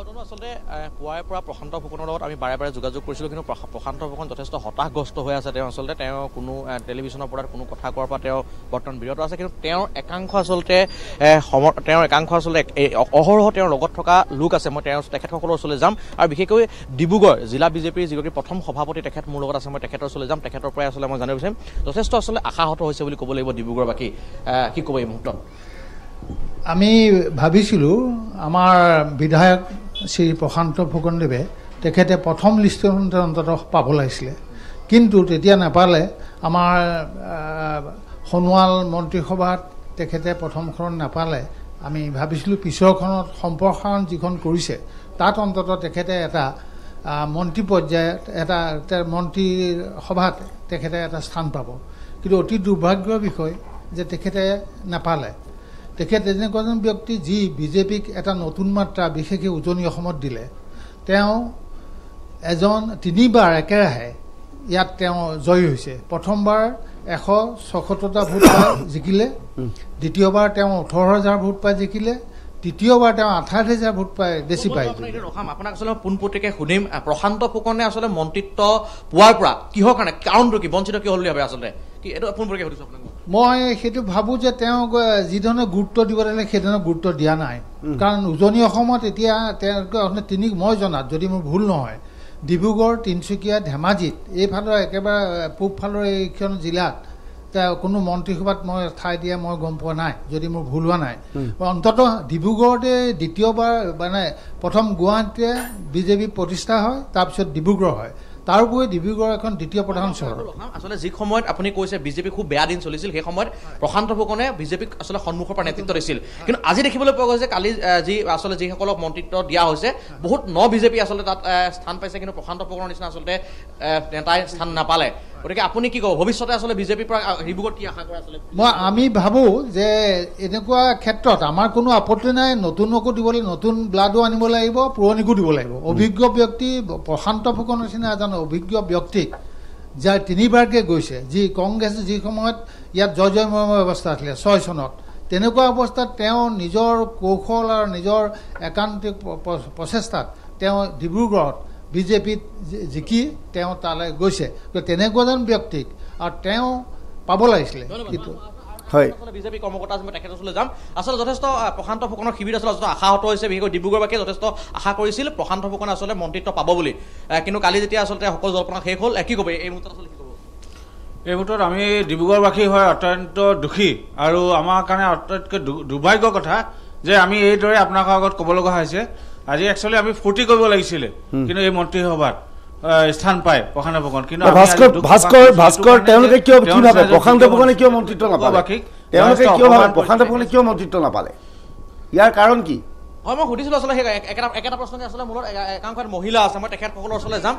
[SPEAKER 7] অতনু আচলতে পুৱাৰে পৰা প্ৰশান্ত ফুকনৰ লগত আমি বাৰে বাৰে যোগাযোগ কৰিছিলোঁ কিন্তু প্ৰশা- প্ৰশান্ত ফুকন যথেষ্ট হতাশগ্ৰস্ত হৈ আছে তেওঁ আচলতে। তেওঁ কোনো টেলিভিশ্যনৰ পৰ্দাত কোনো কথা কোৱাৰ পৰা তেওঁ বৰ্তমান বিৰত আছে কিন্তু তেওঁৰ একাংশ আচলতে তেওঁৰ একাংশ আচলতে অহৰহ তেওঁৰ লগত থকা লোক আছে। মই তেওঁ তেখেতসকলৰ ওচৰলৈ যাম আৰু বিশেষকৈ ডিব্ৰুগড় জিলা বিজেপিৰ যিগৰাকী প্ৰথম সভাপতি তেখেত মোৰ লগত আছে মই তেখেতৰ ওচৰলৈ যাম। তেখেতৰ পৰাই আচলতে মই জানিব বিচাৰিম। যথেষ্ট আচলতে আশাহত হৈছে বুলি ক'ব লাগিব ডিব্ৰুগড়বাসী। এ, কি ক'ব এই মুহূৰ্তত?
[SPEAKER 8] আমি ভাবিছিলোঁ আমাৰ বিধায়ক শ্ৰী প্ৰশান্ত ফুকনদেৱে তেখেতে প্ৰথম লিষ্টখনতে অন্ততঃ পাব লাগিছিলে। কিন্তু তেতিয়া নাপালে আমাৰ সোণোৱাল মন্ত্ৰীসভাত তেখেতে প্ৰথমখনত নাপালে। আমি ভাবিছিলোঁ পিছৰখনত সম্প্ৰসাৰণ যিখন কৰিছে তাত অন্ততঃ তেখেতে এটা মন্ত্ৰী পৰ্যায়ত এটা মন্ত্ৰীৰ সভাত তেখেতে এটা স্থান পাব। কিন্তু অতি দুৰ্ভাগ্যৰ বিষয় যে তেখেতে নাপালে। তেখেত এনেকুৱা এজন ব্যক্তি যি বিজেপিক এটা নতুন মাত্ৰা বিশেষকৈ উজনি অসমত দিলে তেওঁ এজন তিনিবাৰ একেৰাহে ইয়াত তেওঁ জয়ী হৈছে। প্ৰথমবাৰ এশ ছসত্তৰটা ভোট পাই জিকিলে দ্বিতীয়বাৰ তেওঁ ওঠৰ হাজাৰ ভোট পাই জিকিলে তৃতীয়বাৰ তেওঁ আঠাইছ হাজাৰ ভোট পাই বেছি পাই
[SPEAKER 7] আপোনাক আচলতে পোনপটীয়াকৈ সুধিম প্ৰশান্ত ফুকনে আচলতে মন্ত্ৰিত্ব পোৱাৰ পৰা কিহৰ কাৰণে কাৰণটো কি বঞ্চিত কিয় হ'ল বুলি ভাবে আচলতে? কি এইটো পোনপটীয়াকৈ সুধিছোঁ আপোনাক মই।
[SPEAKER 8] সেইটো ভাবোঁ যে তেওঁক আহ, যিধৰণে গুৰুত্ব দিব লাগে সেইধৰণে গুৰুত্ব দিয়া নাই। কাৰণ উজনি অসমত এতিয়া তেওঁলোকে তিনি মই জনাত যদি মোৰ ভুল নহয় ডিব্ৰুগড় তিনিচুকীয়া ধেমাজিত এইফালৰ একেবাৰে পূবফালৰ এইখন জিলাত তেওঁ কোনো মন্ত্ৰীসভাত মই ঠাই দিয়া মই গম পোৱা নাই যদি মোৰ ভুল হোৱা নাই। অন্ততঃ ডিব্ৰুগড়তে দ্বিতীয়বাৰ মানে প্ৰথম গুৱাহাটীতে বিজেপি প্ৰতিষ্ঠা হয় তাৰপিছত ডিব্ৰুগড় হয়। তাৰোপৰি ডিব্ৰুগড় এখন দ্বিতীয় প্ৰধান চহৰ।
[SPEAKER 7] আচলতে যি সময়ত আপুনি কৈছে বিজেপি খুব বেয়া দিন চলিছিল সেই সময়ত প্ৰশান্ত ফুকনে বিজেপিক আচলতে সন্মুখৰ পৰা নেতৃত্ব দিছিল কিন্তু আজি দেখিবলৈ পোৱা গৈছে কালি যি আচলতে যিসকলক মন্ত্ৰিত্ব দিয়া হৈছে বহুত ন বিজেপি আচলতে তাত স্থান পাইছে কিন্তু প্ৰশান্ত ফুকনৰ নিচিনা আচলতে নেতাই স্থান নাপালে গতিকে আপুনি কি ক'ব? ভৱিষ্যতে আচলতে বিজেপিৰ পৰা ডিব্ৰুগড়ত কি আশা কৰে আচলতে?
[SPEAKER 8] মই আমি ভাবোঁ যে এনেকুৱা ক্ষেত্ৰত আমাৰ কোনো আপত্তি নাই নতুনকো দিব লাগিব নতুন ব্লাডো আনিব লাগিব পুৰণিকো দিব লাগিব। অভিজ্ঞ ব্যক্তি প্ৰশান্ত ফুকনৰ নিচিনা এজন অভিজ্ঞ ব্যক্তিক যাৰ তিনিবাৰকৈ গৈছে যি কংগ্ৰেছ যি সময়ত ইয়াত জয় জয়ময় ব্যৱস্থা আছিলে ছয় চনত। তেনেকুৱা অৱস্থাত তেওঁ নিজৰ কৌশল আৰু নিজৰ একান্তিক প্ৰচেষ্টাত তেওঁ ডিব্ৰুগড়ত বিজেপিত জিকি তেওঁ তালৈ গৈছে। তো তেনেকুৱা এজন ব্যক্তিক আৰু তেওঁ পাব লাগিছিলে কিন্তু
[SPEAKER 1] হয়।
[SPEAKER 7] বিজেপি কৰ্মকৰ্তা আছে মই তেখেতৰ ওচৰলৈ যাম। আচলতে যথেষ্ট প্ৰশান্ত ফুকনৰ শিবিৰ আচলতে যথেষ্ট আশাহত হৈছে বিশেষকৈ ডিব্ৰুগড়বাসীয়ে যথেষ্ট আশা কৰিছিল। প্ৰশান্ত ফুকনে আচলতে মন্ত্ৰিত্ব পাব বুলি। কিন্তু কালি যেতিয়া আচলতে সকলো জল্পনা শেষ হ'ল কি ক'ব? এই মুহূৰ্তত আচলতে কি ক'ব?
[SPEAKER 9] এই মুহূৰ্তত আমি ডিব্ৰুগড়বাসী হৈ অত্যন্ত দুখী আৰু আমাৰ কাৰণে আটাইতকৈ দু- দুৰ্ভাগ্যৰ কথা যে আমি এইদৰে আপোনালোকৰ আগত ক'ব লগা হৈছে। আজি একচুৱেলি আমি ফূৰ্তি কৰিব লাগিছিলে। কিন্তু এই মন্ত্ৰীসভাত স্থান পায় প্ৰশান্ত ফুকন কিন্তু
[SPEAKER 1] ভাস্কৰ ভাস্কৰ তেওঁলোকে কিয় কি
[SPEAKER 9] তেওঁৰ
[SPEAKER 1] ভাবে
[SPEAKER 9] নিচিনা
[SPEAKER 1] প্ৰশান্ত ফুকনে কিয় মন্ত্ৰিত্ব নাপালে? তেওঁলোকে কিয় ভাবে? প্ৰশান্ত। ফুকনে কিয় মন্ত্ৰিত্ব নাপালে? ইয়াৰ কাৰণ কি?
[SPEAKER 7] হয় মই সুধিছিলোঁ আচলতে সেই একেটা একেটা প্ৰশ্নকে আচলতে মূলত একা- একাংশ মহিলা আছে। মই তেখেতসকলৰ ওচৰলৈ যাম।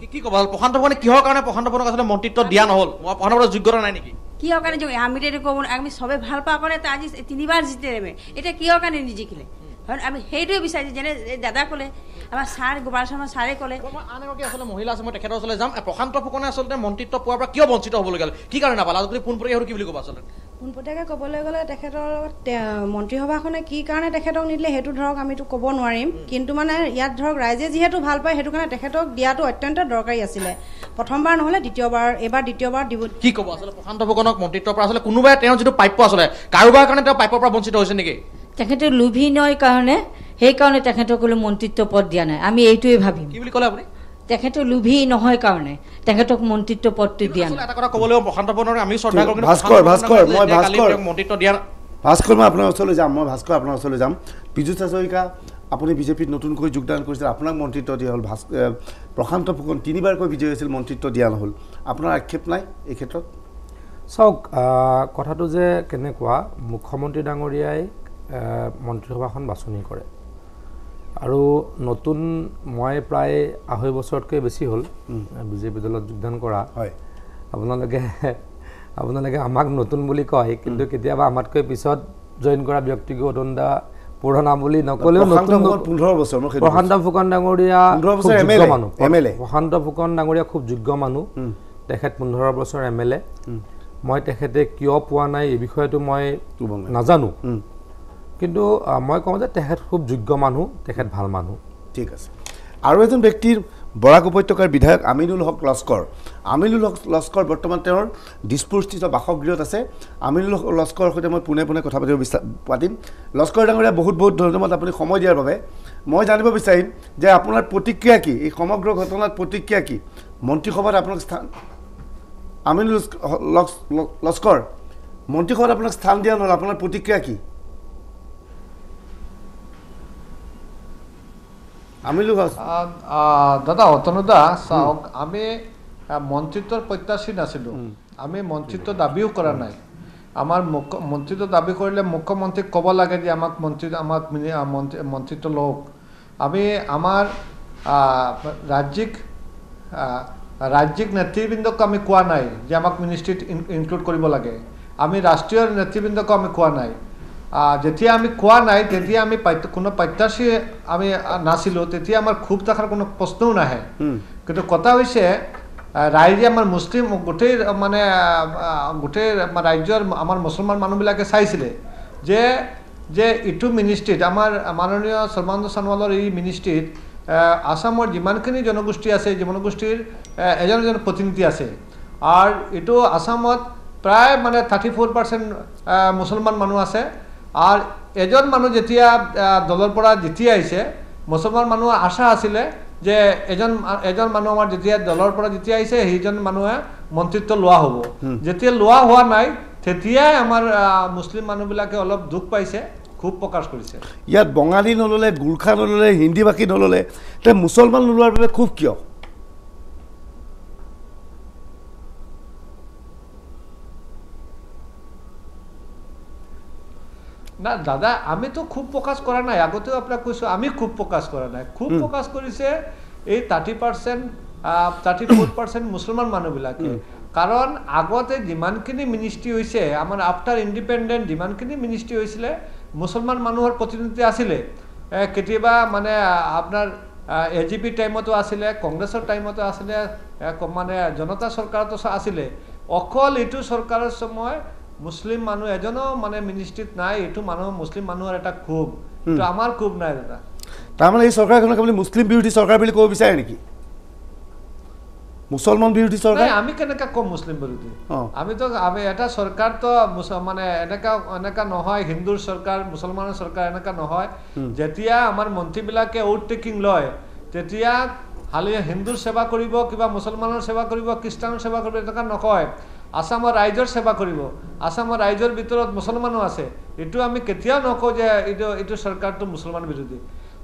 [SPEAKER 7] কি- কি ক'ব? প্ৰশান্ত ফুকনে কিহৰ কাৰণে প্ৰশান্ত ফুকনক আচলতে মন্ত্ৰিত্ব দিয়া নহ'ল? মই প্ৰশান্ত ফুকনৰ যোগ্যতা নাই নেকি?
[SPEAKER 10] কিহৰ কাৰণে আমি এতিয়া ক'ব নোৱাৰো। আমি চবে ভাল পাওঁ কাৰণে তো আজি তিনিবাৰ জিতিলে এতিয়া কিহৰ কাৰণে নিজিকিলে? হয় আমি সেইটোৱে বিচাৰিছোঁ যেনে এই দাদা ক'লে আমাৰ ছাৰ গোপাল শৰ্মা ছাৰে ক'লে
[SPEAKER 7] আন এগৰাকী আচলতে মহিলা আছে মই তেখেতৰ ওচৰলৈ যাম। প্ৰশান্ত ফুকনে আচলতে মন্ত্ৰিত্ব পোৱাৰ পৰা কিয় বঞ্চিত হ'বলগীয়া হ'ল? কি কাৰণে নাপালে? আৰু যদি পোনপটীয়া সেইটো কি বুলি ক'ব আচলতে?
[SPEAKER 11] পোনপটীয়াকৈ ক'বলৈ গ'লে তেখেতৰ মন্ত্ৰীসভাখনে কি কাৰণে তেখেতক নিদিলে সেইটো ধৰক আমিতো ক'ব নোৱাৰিম। কিন্তু মানে ইয়াত ধৰক ৰাইজে যিহেতু ভাল পায় সেইটো কাৰণে তেখেতক দিয়াটো অত্যন্ত দৰকাৰী আছিলে। প্ৰথমবাৰ নহ'লে দ্বিতীয়বাৰ এইবাৰ দ্বিতীয়বাৰ দিব
[SPEAKER 7] কি ক'ব আচলতে প্ৰশান্ত ফুকনক মন্ত্ৰিত্বৰ পৰা? আচলতে কোনোবাই তেওঁৰ যিটো প্ৰাপ্য আচলতে কাৰোবাৰ কাৰণে তেওঁ প্ৰাপ্যৰ পৰা বঞ্চিত হৈছে নেকি?
[SPEAKER 12] তেখেতে লোভী নয় কাৰণে সেইকাৰণে তেখেতসকলে মন্ত্ৰিত্ব পদ দিয়া নাই। আমি এইটোৱে ভাবিম।
[SPEAKER 7] কি বুলি ক'লে আপুনি?
[SPEAKER 12] তেখেতে লোভী নহয় কাৰণে তেখেতক মন্ত্ৰিত্ব পদটো দিয়া নাই।
[SPEAKER 7] এটা কথা ক'ব লাগিব প্ৰশান্ত ফুকনক আমি শ্ৰদ্ধা কৰোঁ কিন্তু
[SPEAKER 1] ভাস্কৰ, মই
[SPEAKER 7] যে কালি
[SPEAKER 1] ভাস্কৰ।
[SPEAKER 7] তেওঁক মন্ত্ৰিত্ব দিয়া
[SPEAKER 1] ভাস্কৰ মই আপোনাৰ ওচৰলৈ যাম মই ভাস্কৰ আপোনাৰ ওচৰলৈ যাম। পীযুষ হাজৰিকা আপুনি বিজেপিত নতুনকৈ যোগদান কৰিছিল আপোনাক মন্ত্ৰিত্ব দিয়া হ'ল। ভাস্ক এ, প্ৰশান্ত ফুকন তিনিবাৰকৈ বিজয়ী হৈছিল মন্ত্ৰিত্ব দিয়া নহ'ল। আপোনাৰ আক্ষেপ নাই এই ক্ষেত্ৰত?
[SPEAKER 5] চাওক কথাটো যে কেনেকুৱা মুখ্যমন্ত্ৰী ডাঙৰীয়াই মন্ত্ৰীসভাখন বাছনি কৰে। আৰু নতুন মই প্ৰায় আঢ়ৈ বছৰতকৈ বেছি হ'ল বিজেপি দলত যোগদান কৰা।
[SPEAKER 1] হয়।
[SPEAKER 5] আপোনালোকে আপোনালোকে আমাক নতুন বুলি কয় কিন্তু কেতিয়াবা আমাতকৈ পিছত জইন কৰা ব্যক্তিকো অদন্তা পুৰণা বুলি নক'লেও
[SPEAKER 1] প্ৰশান্ত ফুকন
[SPEAKER 5] ডাঙৰীয়া মানুহ। প্ৰশান্ত ফুকন ডাঙৰীয়া খুব যোগ্য মানুহ। তেখেত পোন্ধৰ বছৰ এম এল এ মই তেখেতে কিয় পোৱা নাই এই বিষয়টো মই। নাজানো। কিন্তু মই কওঁ যে তেখেত খুব যোগ্য মানুহ তেখেত ভাল মানুহ।
[SPEAKER 1] ঠিক আছে। আৰু এজন ব্যক্তিৰ বৰাক উপত্যকাৰ বিধায়ক আমিনুল হক লস্কৰ। আমিনুল হক লস্কৰ বৰ্তমান তেওঁৰ দিছপুৰস্থিত বাসগৃহত আছে। আমিনুল হক লস্কৰৰ সৈতে মই পোনে পোনে কথা পাতিব বিচা পাতিম। লস্কৰ ডাঙৰীয়া বহুত বহুত ধন্যবাদ আপুনি সময় দিয়াৰ বাবে। মই জানিব বিচাৰিম যে আপোনাৰ প্ৰতিক্ৰিয়া কি? এই সমগ্ৰ ঘটনাত প্ৰতিক্ৰিয়া কি? মন্ত্ৰীসভাত আপোনাক স্থান আমিনুল লস্ক- লস্ক- লস্কৰ মন্ত্ৰীসভাত আপোনাক স্থান দিয়া নহ'ল। আপোনাৰ প্ৰতিক্ৰিয়া কি?
[SPEAKER 13] আহ, আহ, দাদা অতনুদা চাওক আমি মন্ত্ৰিত্বৰ প্ৰত্যাশী নাছিলোঁ আমি মন্ত্ৰিত্ব দাবীও কৰা নাই। আমাৰ মুখ্য মন্ত্ৰিত্ব দাবী কৰিলে মুখ্যমন্ত্ৰীক ক'ব লাগে যে আমাক মন্ত্ৰী আমাক মন্ত্ৰিত্ব লওক। আমি আমাৰ ৰাজ্যিক ৰাজ্যিক নেতৃবৃন্দক আমি কোৱা নাই যে আমাক মিনিষ্ট্ৰীত ইনক্লুড কৰিব লাগে। আমি ৰাষ্ট্ৰীয় নেতৃবৃন্দকো আমি কোৱা নাই। যেতিয়া আমি কোৱা নাই তেতিয়া আমি কোনো প্ৰত্যাশী আমি নাছিলোঁ তেতিয়া আমাৰ ক্ষোভ থকাৰ কোনো প্ৰশ্নও নাহে। কিন্তু কথা হৈছে ৰাইজে আমাৰ মুছলিম গোটেই মানে গোটেই ৰাজ্যৰ আমাৰ মুছলমান মানুহবিলাকে চাইছিলে যে যে ইটো মিনিষ্ট্ৰীত আমাৰ মাননীয় সৰ্বানন্দ সোণোৱালৰ এই মিনিষ্ট্ৰীত আহ, আসামৰ যিমানখিনি জনগোষ্ঠী আছে জনগোষ্ঠীৰ এজন এজন প্ৰতিনিধি আছে। আৰু এইটো আসামত প্ৰায় মানে থাৰ্টি ফ'ৰ পাৰ্চেণ্ট মুছলমান মানুহ আছে। আৰু এজন মানুহ যেতিয়া দলৰ পৰা জিতি আহিছে মুছলমান মানুহৰ আশা আছিলে যে এজন এজন মানুহ আমাৰ যেতিয়া দলৰ পৰা যেতিয়া আহিছে সেইজন মানুহে মন্ত্ৰিত্ব লোৱা হ'ব। যেতিয়া লোৱা হোৱা নাই তেতিয়াই আমাৰ মুছলিম মানুহবিলাকে অলপ দুখ পাইছে ক্ষোভ প্ৰকাশ কৰিছে।
[SPEAKER 1] ইয়াত বঙালী নল'লে গোৰ্খা নল'লে হিন্দী ভাষী নল'লে তে মুছলমান নোলোৱাৰ বাবে খুব কিয়?
[SPEAKER 13] না দাদা আমিতো খুব প্ৰকাশ কৰা নাই। আগতেও আপোনাক কৈছোঁ আমি খুব প্ৰকাশ কৰা নাই। খুব প্ৰকাশ কৰিছে এই thirty percent thirty four percent মুছলমান মানুহবিলাকে। কাৰণ আগতে যিমানখিনি মিনিষ্ট্ৰী হৈছে আমাৰ আফটাৰ ইণ্ডিপেণ্ডেণ্ট যিমানখিনি মিনিষ্ট্ৰী হৈছিলে মুছলমান মানুহৰ প্ৰতিনিধি আছিলে। কেতিয়াবা মানে আপোনাৰ এ জি পি টাইমতো আছিলে কংগ্ৰেছৰ টাইমতো আছিলে মানে জনতা চৰকাৰতো আছিলে। অকল এইটো চৰকাৰৰ সময় মুছলিম মানুহ এজনো মানে মিনিষ্ট্ৰীত নাই এইটো মানুহ মুছলিম মানুহৰ এটা ক্ষোভ। এইটো আমাৰ ক্ষোভ নাই দাদা।
[SPEAKER 1] তাৰমানে এই চৰকাৰখনক আপুনি মুছলিম বিৰোধী চৰকাৰ বুলি ক'ব বিচাৰে নেকি? মুছলমান বিৰোধী চৰকাৰ?
[SPEAKER 13] আমি কেনেকা কম মুছলিম বিৰোধী। আমিতো আমি এটা চৰকাৰতো মানে এনেকা এনেকা নহয় হিন্দুৰ চৰকাৰ মুছলমানৰ চৰকাৰ এনেকা নহয়। যেতিয়া আমাৰ মন্ত্ৰীবিলাকে ওট টেকিং লয় তেতিয়া খালি হিন্দুৰ সেৱা কৰিব কিবা মুছলমানৰ সেৱা কৰিব খ্ৰীষ্টানৰ সেৱা কৰিব এনেকুৱা নকয় আছামৰ ৰাইজৰ সেৱা কৰিব। আছামৰ ৰাইজৰ ভিতৰত মুছলমানো আছে। এইটো আমি কেতিয়াও নকওঁ যে এইটো এইটো চৰকাৰটো মুছলমান বিৰোধী।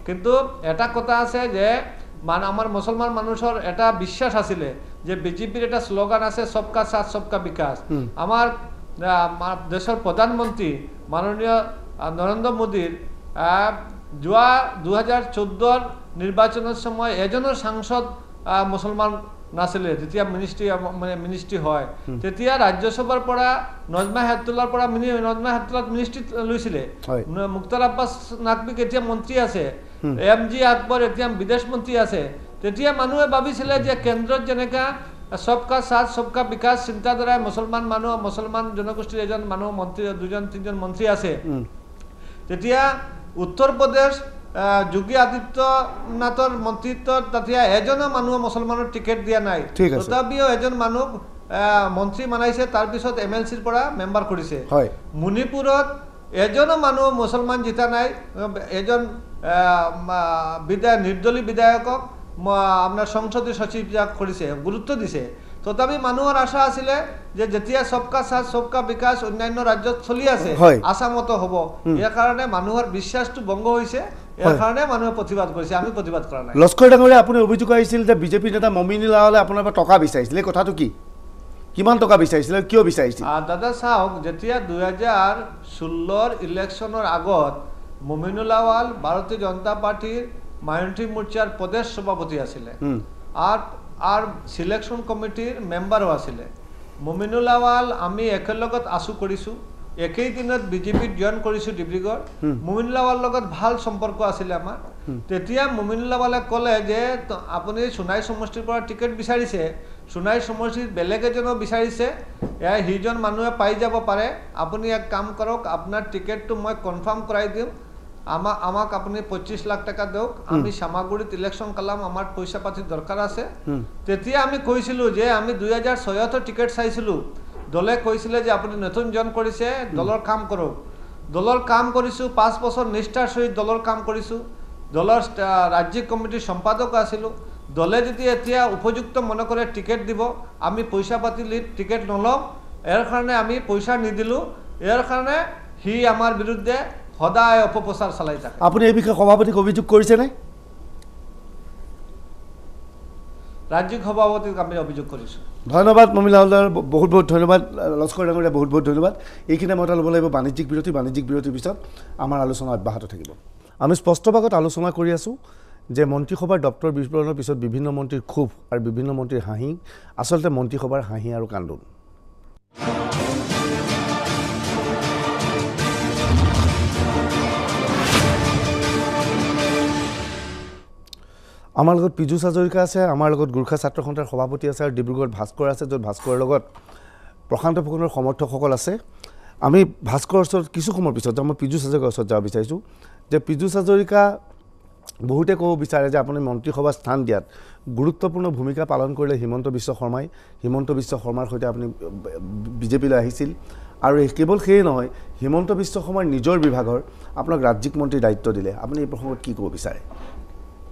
[SPEAKER 13] কিন্তু এটা কথা আছে যে মান আমাৰ মুছলমান মানুহৰ এটা বিশ্বাস আছিলে যে বিজেপিৰ এটা শ্লোগান আছে সবকা সাথ সবকা বিকাশ। আমাৰ দেশৰ প্ৰধানমন্ত্ৰী মাননীয় নৰেন্দ্ৰ মোদীৰ যোৱা দুহেজাৰ চৈধ্যৰ নিৰ্বাচনৰ সময় এজনৰ সাংসদ মুছলমান নাছিলে যেতিয়া মিনিষ্ট্ৰী মানে মিনিষ্ট্ৰী হয় তেতিয়া ৰাজ্যসভাৰ পৰা নজমা হেতুল্লাৰ পৰা নজমা হেতুল্লাত মিনিষ্ট্ৰী লৈছিলে। মুক্তাৰ আব্বাছ নাকবিক এতিয়া মন্ত্ৰী আছে এম জি আকবৰ এতিয়া বিদেশ মন্ত্ৰী আছে তেতিয়া মানুহে ভাবিছিলে যে কেন্দ্ৰত যেনেকা সবকা সাথ সবকা বিকাশ চিন্তাধাৰাই মুছলমান মানুহ মুছলমান জনগোষ্ঠীৰ এজন মানুহ মন্ত্ৰী দুজন তিনিজন মন্ত্ৰী আছে। তেতিয়া উত্তৰ প্ৰদেশ যোগী আদিত্যনাথৰ মন্ত্ৰিত্বত তেতিয়া এজনো মানুহ মুছলমানৰ টিকেট দিয়া নাই। তথাপিও এজন মানুহ মন্ত্ৰী বনাইছে তাৰপিছত এম এল চিৰ পৰা মেম্বাৰ কৰিছে। মণিপুৰত এজনো মানুহ মুছলমান জিতা নাই। এজন আহ, বিধায়ক নিৰ্দলীয় বিধায়কক আপোনাৰ সংসদীয় সচিব যাক কৰিছে গুৰুত্ব দিছে। তথাপি মানুহৰ আশা আছিলে যে যেতিয়া সবকা সাথ সবকা বিকাশ অন্যান্য ৰাজ্যত চলি আছে
[SPEAKER 1] হয়।
[SPEAKER 13] হ'ব। ইয়াৰ কাৰণে মানুহৰ বিশ্বাসটো ভংগ হৈছে। কাৰণে মানুহে প্ৰতিবাদ কৰিছে আমি প্ৰতিবাদ কৰা নাই।
[SPEAKER 1] লস্কৰ ডাঙৰীয়া আপুনি অভিযোগ আহিছিল যে বিজেপি নেতা মমিনুল্লাহলে আপোনাৰ পৰা টকা বিচাৰিছিল। এই কথাটো কি? কিমান টকা বিচাৰিছিল কিয় বিচাৰিছিল?
[SPEAKER 13] দাদা চাওক যেতিয়া দুহেজাৰ ষোল্লৰ ইলেকশ্যনৰ আগত মমিনুলাৱাল ভাৰতীয় জনতা পাৰ্টীৰ মাইনৰিটি মোৰ্চাৰ প্ৰদেশ সভাপতি আছিলে
[SPEAKER 1] হুম।
[SPEAKER 13] আর সিলেকশন কমিটিৰ মেম্বাৰো আছিলে মমিনুলাৱাল আমি একেলগত আছো কৰিছোঁ। একেই দিনত বিজেপিত জইন কৰিছোঁ ডিব্ৰুগড়। মমিনুলাৱাল লগত ভাল সম্পৰ্ক আছিলে আমাৰ। তেতিয়া মমিনুলাৱালে ক'লে যে আপুনি সোণাই সমষ্টিৰ পৰা টিকেট বিচাৰিছে। সোণাই সমষ্টিত বেলেগ এজনো বিচাৰিছে। এয়া সিজন মানুহে পাই যাব পাৰে। আপুনি এক কাম কৰক আপোনাৰ টিকেটটো মই কনফাৰ্ম কৰাই দিম। আমাক আমাক আপুনি পঁচিছ লাখ টকা দিয়ক। আমি চামাগুৰিত ইলেকশ্যন কালাম আমাৰ পইচা পাতিৰ দৰকাৰ আছে। তেতিয়া আমি কৈছিলোঁ যে আমি দুই হাজাৰ ছয়তো টিকেট চাইছিলোঁ। দলে কৈছিলে যে আপুনি নতুন জইন কৰিছে দলৰ কাম কৰক। দলৰ কাম কৰিছোঁ পাঁচ বছৰ নিষ্ঠাৰ সহিত দলৰ কাম কৰিছোঁ। দলৰ ৰাজ্যিক কমিটিৰ সম্পাদক আছিলোঁ। দলে যদি এতিয়া উপযুক্ত মনে কৰে টিকেট দিব আমি পইচা পাতি লি টিকেট নলওঁ ইয়াৰ কাৰণে আমি পইচা নিদিলোঁ। ইয়াৰ কাৰণে সি আমাৰ বিৰুদ্ধে সদায় অপপ্ৰচাৰ চলাই থাকে।
[SPEAKER 1] আপুনি এই বিষয়ে সভাপতিক অভিযোগ কৰিছেনে?
[SPEAKER 13] ৰাজ্যিক সভাপতিক আমি অভিযোগ কৰিছোঁ।
[SPEAKER 1] ধন্যবাদ মমিলা হালদাৰ বহুত বহুত ধন্যবাদ লস্কৰ ডাঙৰীয়া বহুত বহুত ধন্যবাদ। এইখিনি মই এটা ল'ব লাগিব বাণিজ্যিক বিৰতি বাণিজ্যিক বিৰতিৰ পিছত আমাৰ আলোচনা অব্যাহত থাকিব। আমি স্পষ্টভাগত আলোচনা কৰি আছোঁ যে মন্ত্ৰীসভাৰ দপ্তৰ বিস্ফোৰণৰ পিছত বিভিন্ন মন্ত্ৰীৰ ক্ষোভ আৰু বিভিন্ন মন্ত্ৰীৰ হাঁহি আচলতে মন্ত্ৰীসভাৰ হাঁহি আৰু কান্দোন। আমাৰ লগত পীযুষ হাজৰিকা আছে আমাৰ লগত গোৰ্খা ছাত্ৰ সন্থাৰ সভাপতি আছে আৰু ডিব্ৰুগড়ত ভাস্কৰ আছে য'ত ভাস্কৰৰ লগত প্ৰশান্ত ফুকনৰ সমৰ্থকসকল আছে। আমি ভাস্কৰৰ ওচৰত কিছু সময়ৰ পিছত যাম মই পীযুষ হাজৰিকাৰ ওচৰত যাব বিচাৰিছোঁ যে পীযুষ হাজৰিকা বহুতে ক'ব বিচাৰে যে আপুনি মন্ত্ৰীসভাত স্থান দিয়াত গুৰুত্বপূৰ্ণ ভূমিকা পালন কৰিলে হিমন্ত বিশ্ব শৰ্মাই। হিমন্ত বিশ্ব শৰ্মাৰ সৈতে আপুনি বিজেপিলৈ আহিছিল। আৰু কেৱল সেয়ে নহয় হিমন্ত বিশ্ব শৰ্মাৰ নিজৰ বিভাগৰ আপোনাক ৰাজ্যিক মন্ত্ৰীৰ দায়িত্ব দিলে। আপুনি এই প্ৰসংগত কি ক'ব বিচাৰে?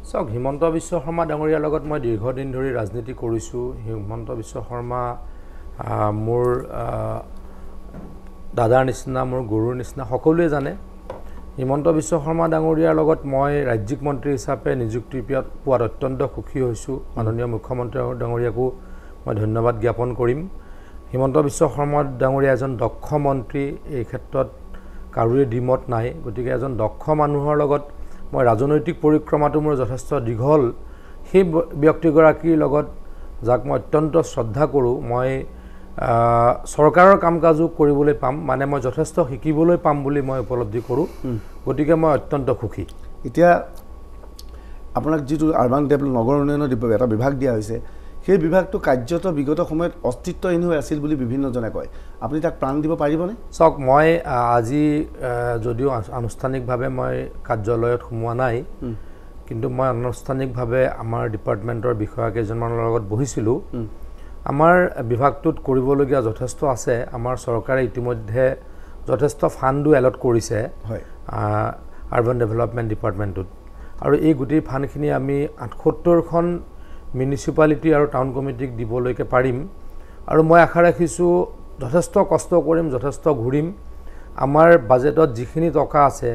[SPEAKER 5] চাওক হিমন্ত বিশ্ব শৰ্মা ডাঙৰীয়াৰ লগত মই দীৰ্ঘদিন ধৰি ৰাজনীতি কৰিছোঁ। হিমন্ত বিশ্ব শৰ্মা মোৰ দাদাৰ নিচিনা মোৰ গুৰুৰ নিচিনা সকলোৱে জানে। হিমন্ত বিশ্ব শৰ্মা ডাঙৰীয়াৰ লগত মই ৰাজ্যিক মন্ত্ৰী হিচাপে নিযুক্তি পোৱাত অত্যন্ত সুখী হৈছোঁ। মাননীয় মুখ্যমন্ত্ৰী ডাঙৰীয়াকো মই ধন্যবাদ জ্ঞাপন কৰিম। হিমন্ত বিশ্ব শৰ্মা ডাঙৰীয়া এজন দক্ষ মন্ত্ৰী এই ক্ষেত্ৰত কাৰোৰে দ্বিমত নাই। গতিকে এজন দক্ষ মানুহৰ লগত মই ৰাজনৈতিক পৰিক্ৰমাটো মোৰ যথেষ্ট দীঘল। সেই ব্যক্তিগৰাকীৰ লগত যাক মই অত্যন্ত শ্ৰদ্ধা কৰোঁ মই চৰকাৰৰ কাম কাজো কৰিবলৈ পাম মানে মই যথেষ্ট শিকিবলৈ পাম বুলি মই উপলব্ধি কৰোঁ। গতিকে মই অত্যন্ত সুখী।
[SPEAKER 1] এতিয়া আপোনাক যিটো আৰ্বান ডেভেলপ নগৰ উন্নয়নৰ এটা বিভাগ দিয়া হৈছে সেই বিভাগটো কাৰ্যত বিগত সময়ত অস্তিত্বহীন হৈ আছিল বুলি বিভিন্নজনে কয়। আপুনি তাক প্ৰাণ দিব পাৰিবনে?
[SPEAKER 5] চাওক মই আজি যদিও আনুষ্ঠানিকভাৱে মই কাৰ্যালয়ত সোমোৱা নাই কিন্তু মই আনুষ্ঠানিকভাৱে আমাৰ ডিপাৰ্টমেণ্টৰ বিষয়া কেইজনমানৰ লগত বহিছিলোঁ। আমাৰ বিভাগটোত কৰিবলগীয়া যথেষ্ট আছে। আমাৰ চৰকাৰে ইতিমধ্যে যথেষ্ট ফাণ্ডো এলট কৰিছে
[SPEAKER 1] হয়।
[SPEAKER 5] আৰ্বান ডেভেলপমেণ্ট ডিপাৰ্টমেণ্টটোত। আৰু এই গোটেই ফাণ্ডখিনি আমি আঠসত্তৰখন মিউনিচিপালিটি আৰু টাউন কমিটিক দিবলৈকে পাৰিম। আৰু মই আশা ৰাখিছোঁ যথেষ্ট কষ্ট কৰিম যথেষ্ট ঘূৰিম। আমাৰ বাজেটত যিখিনি টকা আছে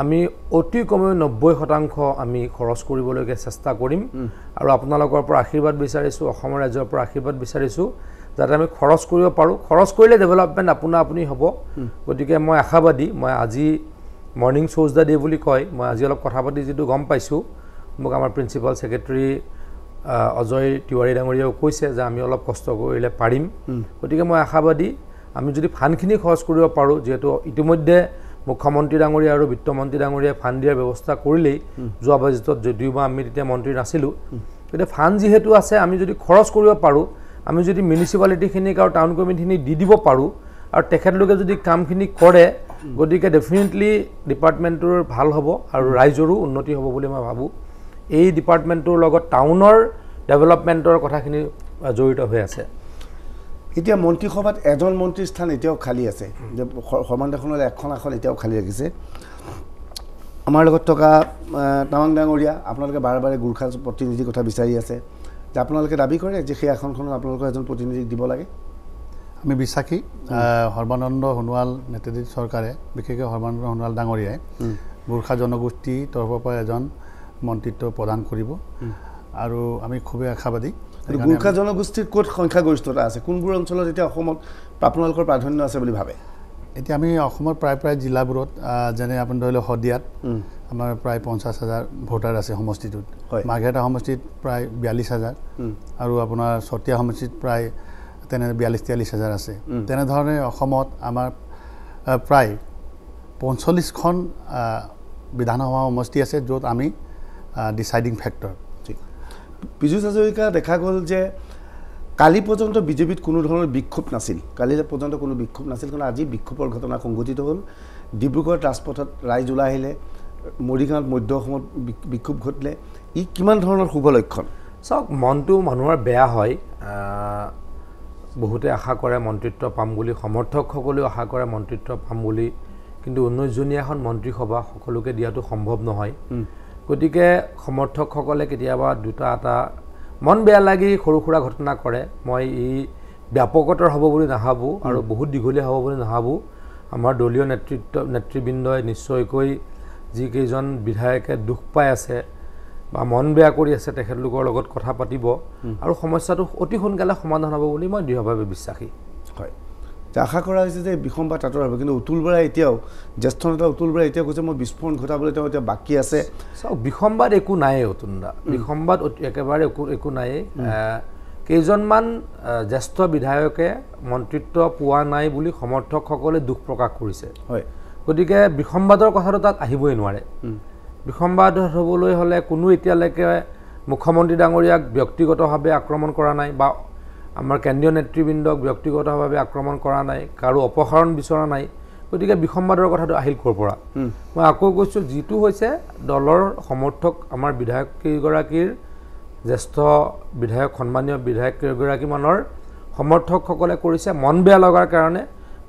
[SPEAKER 5] আমি অতি কমেও নব্বৈ শতাংশ আমি খৰচ কৰিবলৈকে চেষ্টা কৰিম। আৰু আপোনালোকৰ পৰা আশীৰ্বাদ বিচাৰিছোঁ অসমৰ ৰাজ্যৰ পৰা আশীৰ্বাদ বিচাৰিছোঁ যাতে আমি খৰচ কৰিব পাৰোঁ। খৰচ কৰিলে ডেভেলপমেণ্ট আপোনা আপুনি হ'ব। গতিকে মই আশাবাদী মই আজি মৰ্ণিং শ্ব'জ দ্য ডে বুলি কয়। মই আজি অলপ কথা পাতি যিটো গম পাইছোঁ মোক আমাৰ প্ৰিন্সিপাল ছেক্ৰেটেৰী অজয় তিৱাৰী ডাঙৰীয়াও কৈছে যে আমি অলপ কষ্ট কৰিলে পাৰিম। গতিকে মই আশাবাদী আমি যদি ফাণ্ডখিনি খৰচ কৰিব পাৰোঁ যিহেতু ইতিমধ্যে মুখ্যমন্ত্ৰী ডাঙৰীয়া আৰু বিত্তমন্ত্ৰী ডাঙৰীয়াই ফাণ্ড দিয়াৰ ব্যৱস্থা কৰিলেই যোৱা বাজেটত যদিও বা আমি তেতিয়া মন্ত্ৰী নাছিলোঁ। গতিকে ফাণ্ড যিহেতু আছে আমি যদি খৰচ কৰিব পাৰোঁ আমি যদি মিউনিচিপালিটিখিনিক আৰু টাউন কমিটিখিনিক দি দিব পাৰোঁ আৰু তেখেতলোকে যদি কামখিনি কৰে গতিকে ডেফিনেটলি ডিপাৰ্টমেণ্টটোৰ ভাল হ'ব আৰু ৰাইজৰো উন্নতি হ'ব বুলি মই ভাবোঁ। এই ডিপাৰ্টমেণ্টটোৰ লগত টাউনৰ ডেভেলপমেণ্টৰ কথাখিনি জড়িত হৈ আছে।
[SPEAKER 1] এতিয়া মন্ত্ৰীসভাত এজন মন্ত্ৰীৰ স্থান এতিয়াও খালী আছে। যে স- সৰ্বানন্দখনলৈ এখন আসন এতিয়াও খালী ৰাখিছে। আমাৰ লগত থকা টাৱাং ডাঙৰীয়া আপোনালোকে বাৰে বাৰে গোৰ্খা প্ৰতিনিধিৰ কথা বিচাৰি আছে। যে আপোনালোকে দাবী কৰে যে সেই আসনখনত আপোনালোকৰ এজন প্ৰতিনিধিক দিব লাগে।
[SPEAKER 6] আমি বিশ্বাসী সৰ্বানন্দ সোণোৱাল নেতৃত্বিত চৰকাৰে বিশেষকৈ সৰ্বানন্দ সোণোৱাল ডাঙৰীয়াই গোৰ্খা জনগোষ্ঠীৰ তৰফৰ পৰা এজন মন্ত্ৰিত্ব প্ৰদান কৰিব। আৰু আমি খুবেই আশাবাদী।
[SPEAKER 1] গোৰ্খা জনগোষ্ঠীৰ ক'ত সংখ্যাগৰিষ্ঠতা আছে? কোনবোৰ অঞ্চলত এতিয়া অসমত আপোনালোকৰ প্ৰাধান্য আছে বুলি ভাবে?
[SPEAKER 6] এতিয়া আমি অসমৰ প্ৰায় প্ৰায় জিলাবোৰত যেনে আপুনি ধৰি লওক শদিয়াত আমাৰ প্ৰায় পঞ্চাছ হাজাৰ ভোটাৰ আছে সমষ্টিটোত।
[SPEAKER 1] হয়।
[SPEAKER 6] মাৰ্ঘেটা সমষ্টিত প্ৰায় বিয়াল্লিছ হাজাৰ। আৰু আপোনাৰ চতিয়া সমষ্টিত প্ৰায় তেনে বিয়াল্লিছ তিয়াল্লিছ হাজাৰ আছে। তেনেধৰণে অসমত আমাৰ প্ৰায় পঞ্চল্লিছখন বিধানসভা সমষ্টি আছে য'ত আমি ডিচাইডিং ফেক্টৰ
[SPEAKER 1] ঠিক। পীযুষ হাজৰিকা দেখা গ'ল যে কালি পৰ্যন্ত বিজেপিত কোনো ধৰণৰ বিক্ষোভ নাছিল। কালি পৰ্যন্ত কোনো বিক্ষোভ নাছিল কাৰণ আজি বিক্ষোভৰ ঘটনা সংঘটিত হ'ল। ডিব্ৰুগড়ত ৰাজপথত ৰাইজ ওলাই আহিলে মৰিগাঁৱত মধ্য অসমত বিক্ষোভ ঘটিলে। ই কিমান ধৰণৰ শুভ লক্ষণ?
[SPEAKER 5] চাওক মনটো মানুহৰ বেয়া হয়। বহুতে আশা কৰে মন্ত্ৰিত্ব পাম বুলি সমৰ্থকসকলেও আশা কৰে মন্ত্ৰিত্ব পাম বুলি। কিন্তু ঊনৈছজনীয়া এখন মন্ত্ৰীসভা সকলোকে দিয়াটো সম্ভৱ নহয়। গতিকে সমৰ্থকসকলে কেতিয়াবা দুটা এটা মন বেয়া লাগি সৰু সুৰা ঘটনা কৰে। মই ই ব্যাপকতৰ হ'ব বুলি নাভাবোঁ আৰু বহুত দীঘলীয়া হ'ব বুলি নাভাবোঁ। আমাৰ দলীয় নেতৃত্ব নেতৃবৃন্দই নিশ্চয়কৈ যিকেইজন বিধায়কে দুখ পাই আছে বা মন বেয়া কৰি আছে তেখেতলোকৰ লগত কথা পাতিব আৰু সমস্যাটো অতি সোনকালে সমাধান হ'ব বুলি মই দৃঢ়ভাৱে বিশ্বাসী।
[SPEAKER 1] হয়। আশা কৰা হৈছে যে বিসম্বাদ আঁতৰ হ'ব। কিন্তু অতুল বৰাই এতিয়াও জ্যেষ্ঠ নেতা অতুল বৰাই এতিয়াও কৈছে মই বিস্ফোৰণ ঘটাবলৈ তেওঁ এতিয়া বাকী আছে।
[SPEAKER 5] চাওক বিসম্বাদ একো নায়েই অতুন্দা বিসম্বাদ অতি- একেবাৰে একো একো নায়েই। কেইজনমান জ্যেষ্ঠ বিধায়কে মন্ত্ৰিত্ব পোৱা নাই বুলি সমৰ্থকসকলে দুখ প্ৰকাশ কৰিছে।
[SPEAKER 1] হয়।
[SPEAKER 5] গতিকে বিসম্বাদৰ কথাটো তাত আহিবই নোৱাৰে। বিসম্বাদ হ'বলৈ হ'লে কোনো এতিয়ালৈকে মুখ্যমন্ত্ৰী ডাঙৰীয়াক ব্যক্তিগতভাৱে আক্ৰমণ কৰা নাই বা আমাৰ কেন্দ্ৰীয় নেতৃবৃন্দক ব্যক্তিগতভাৱে আক্ৰমণ কৰা নাই কাৰো অপসাৰণ বিচৰা নাই গতিকে বিসম্বাদৰ কথাটো আহিল ক'ৰ পৰা? মই আকৌ কৈছোঁ যিটো হৈছে দলৰ সমৰ্থক আমাৰ বিধায়ক কেইগৰাকীৰ জ্যেষ্ঠ বিধায়ক সন্মানীয় বিধায়ক কেইগৰাকীমানৰ সমৰ্থকসকলে কৰিছে মন বেয়া লগাৰ কাৰণে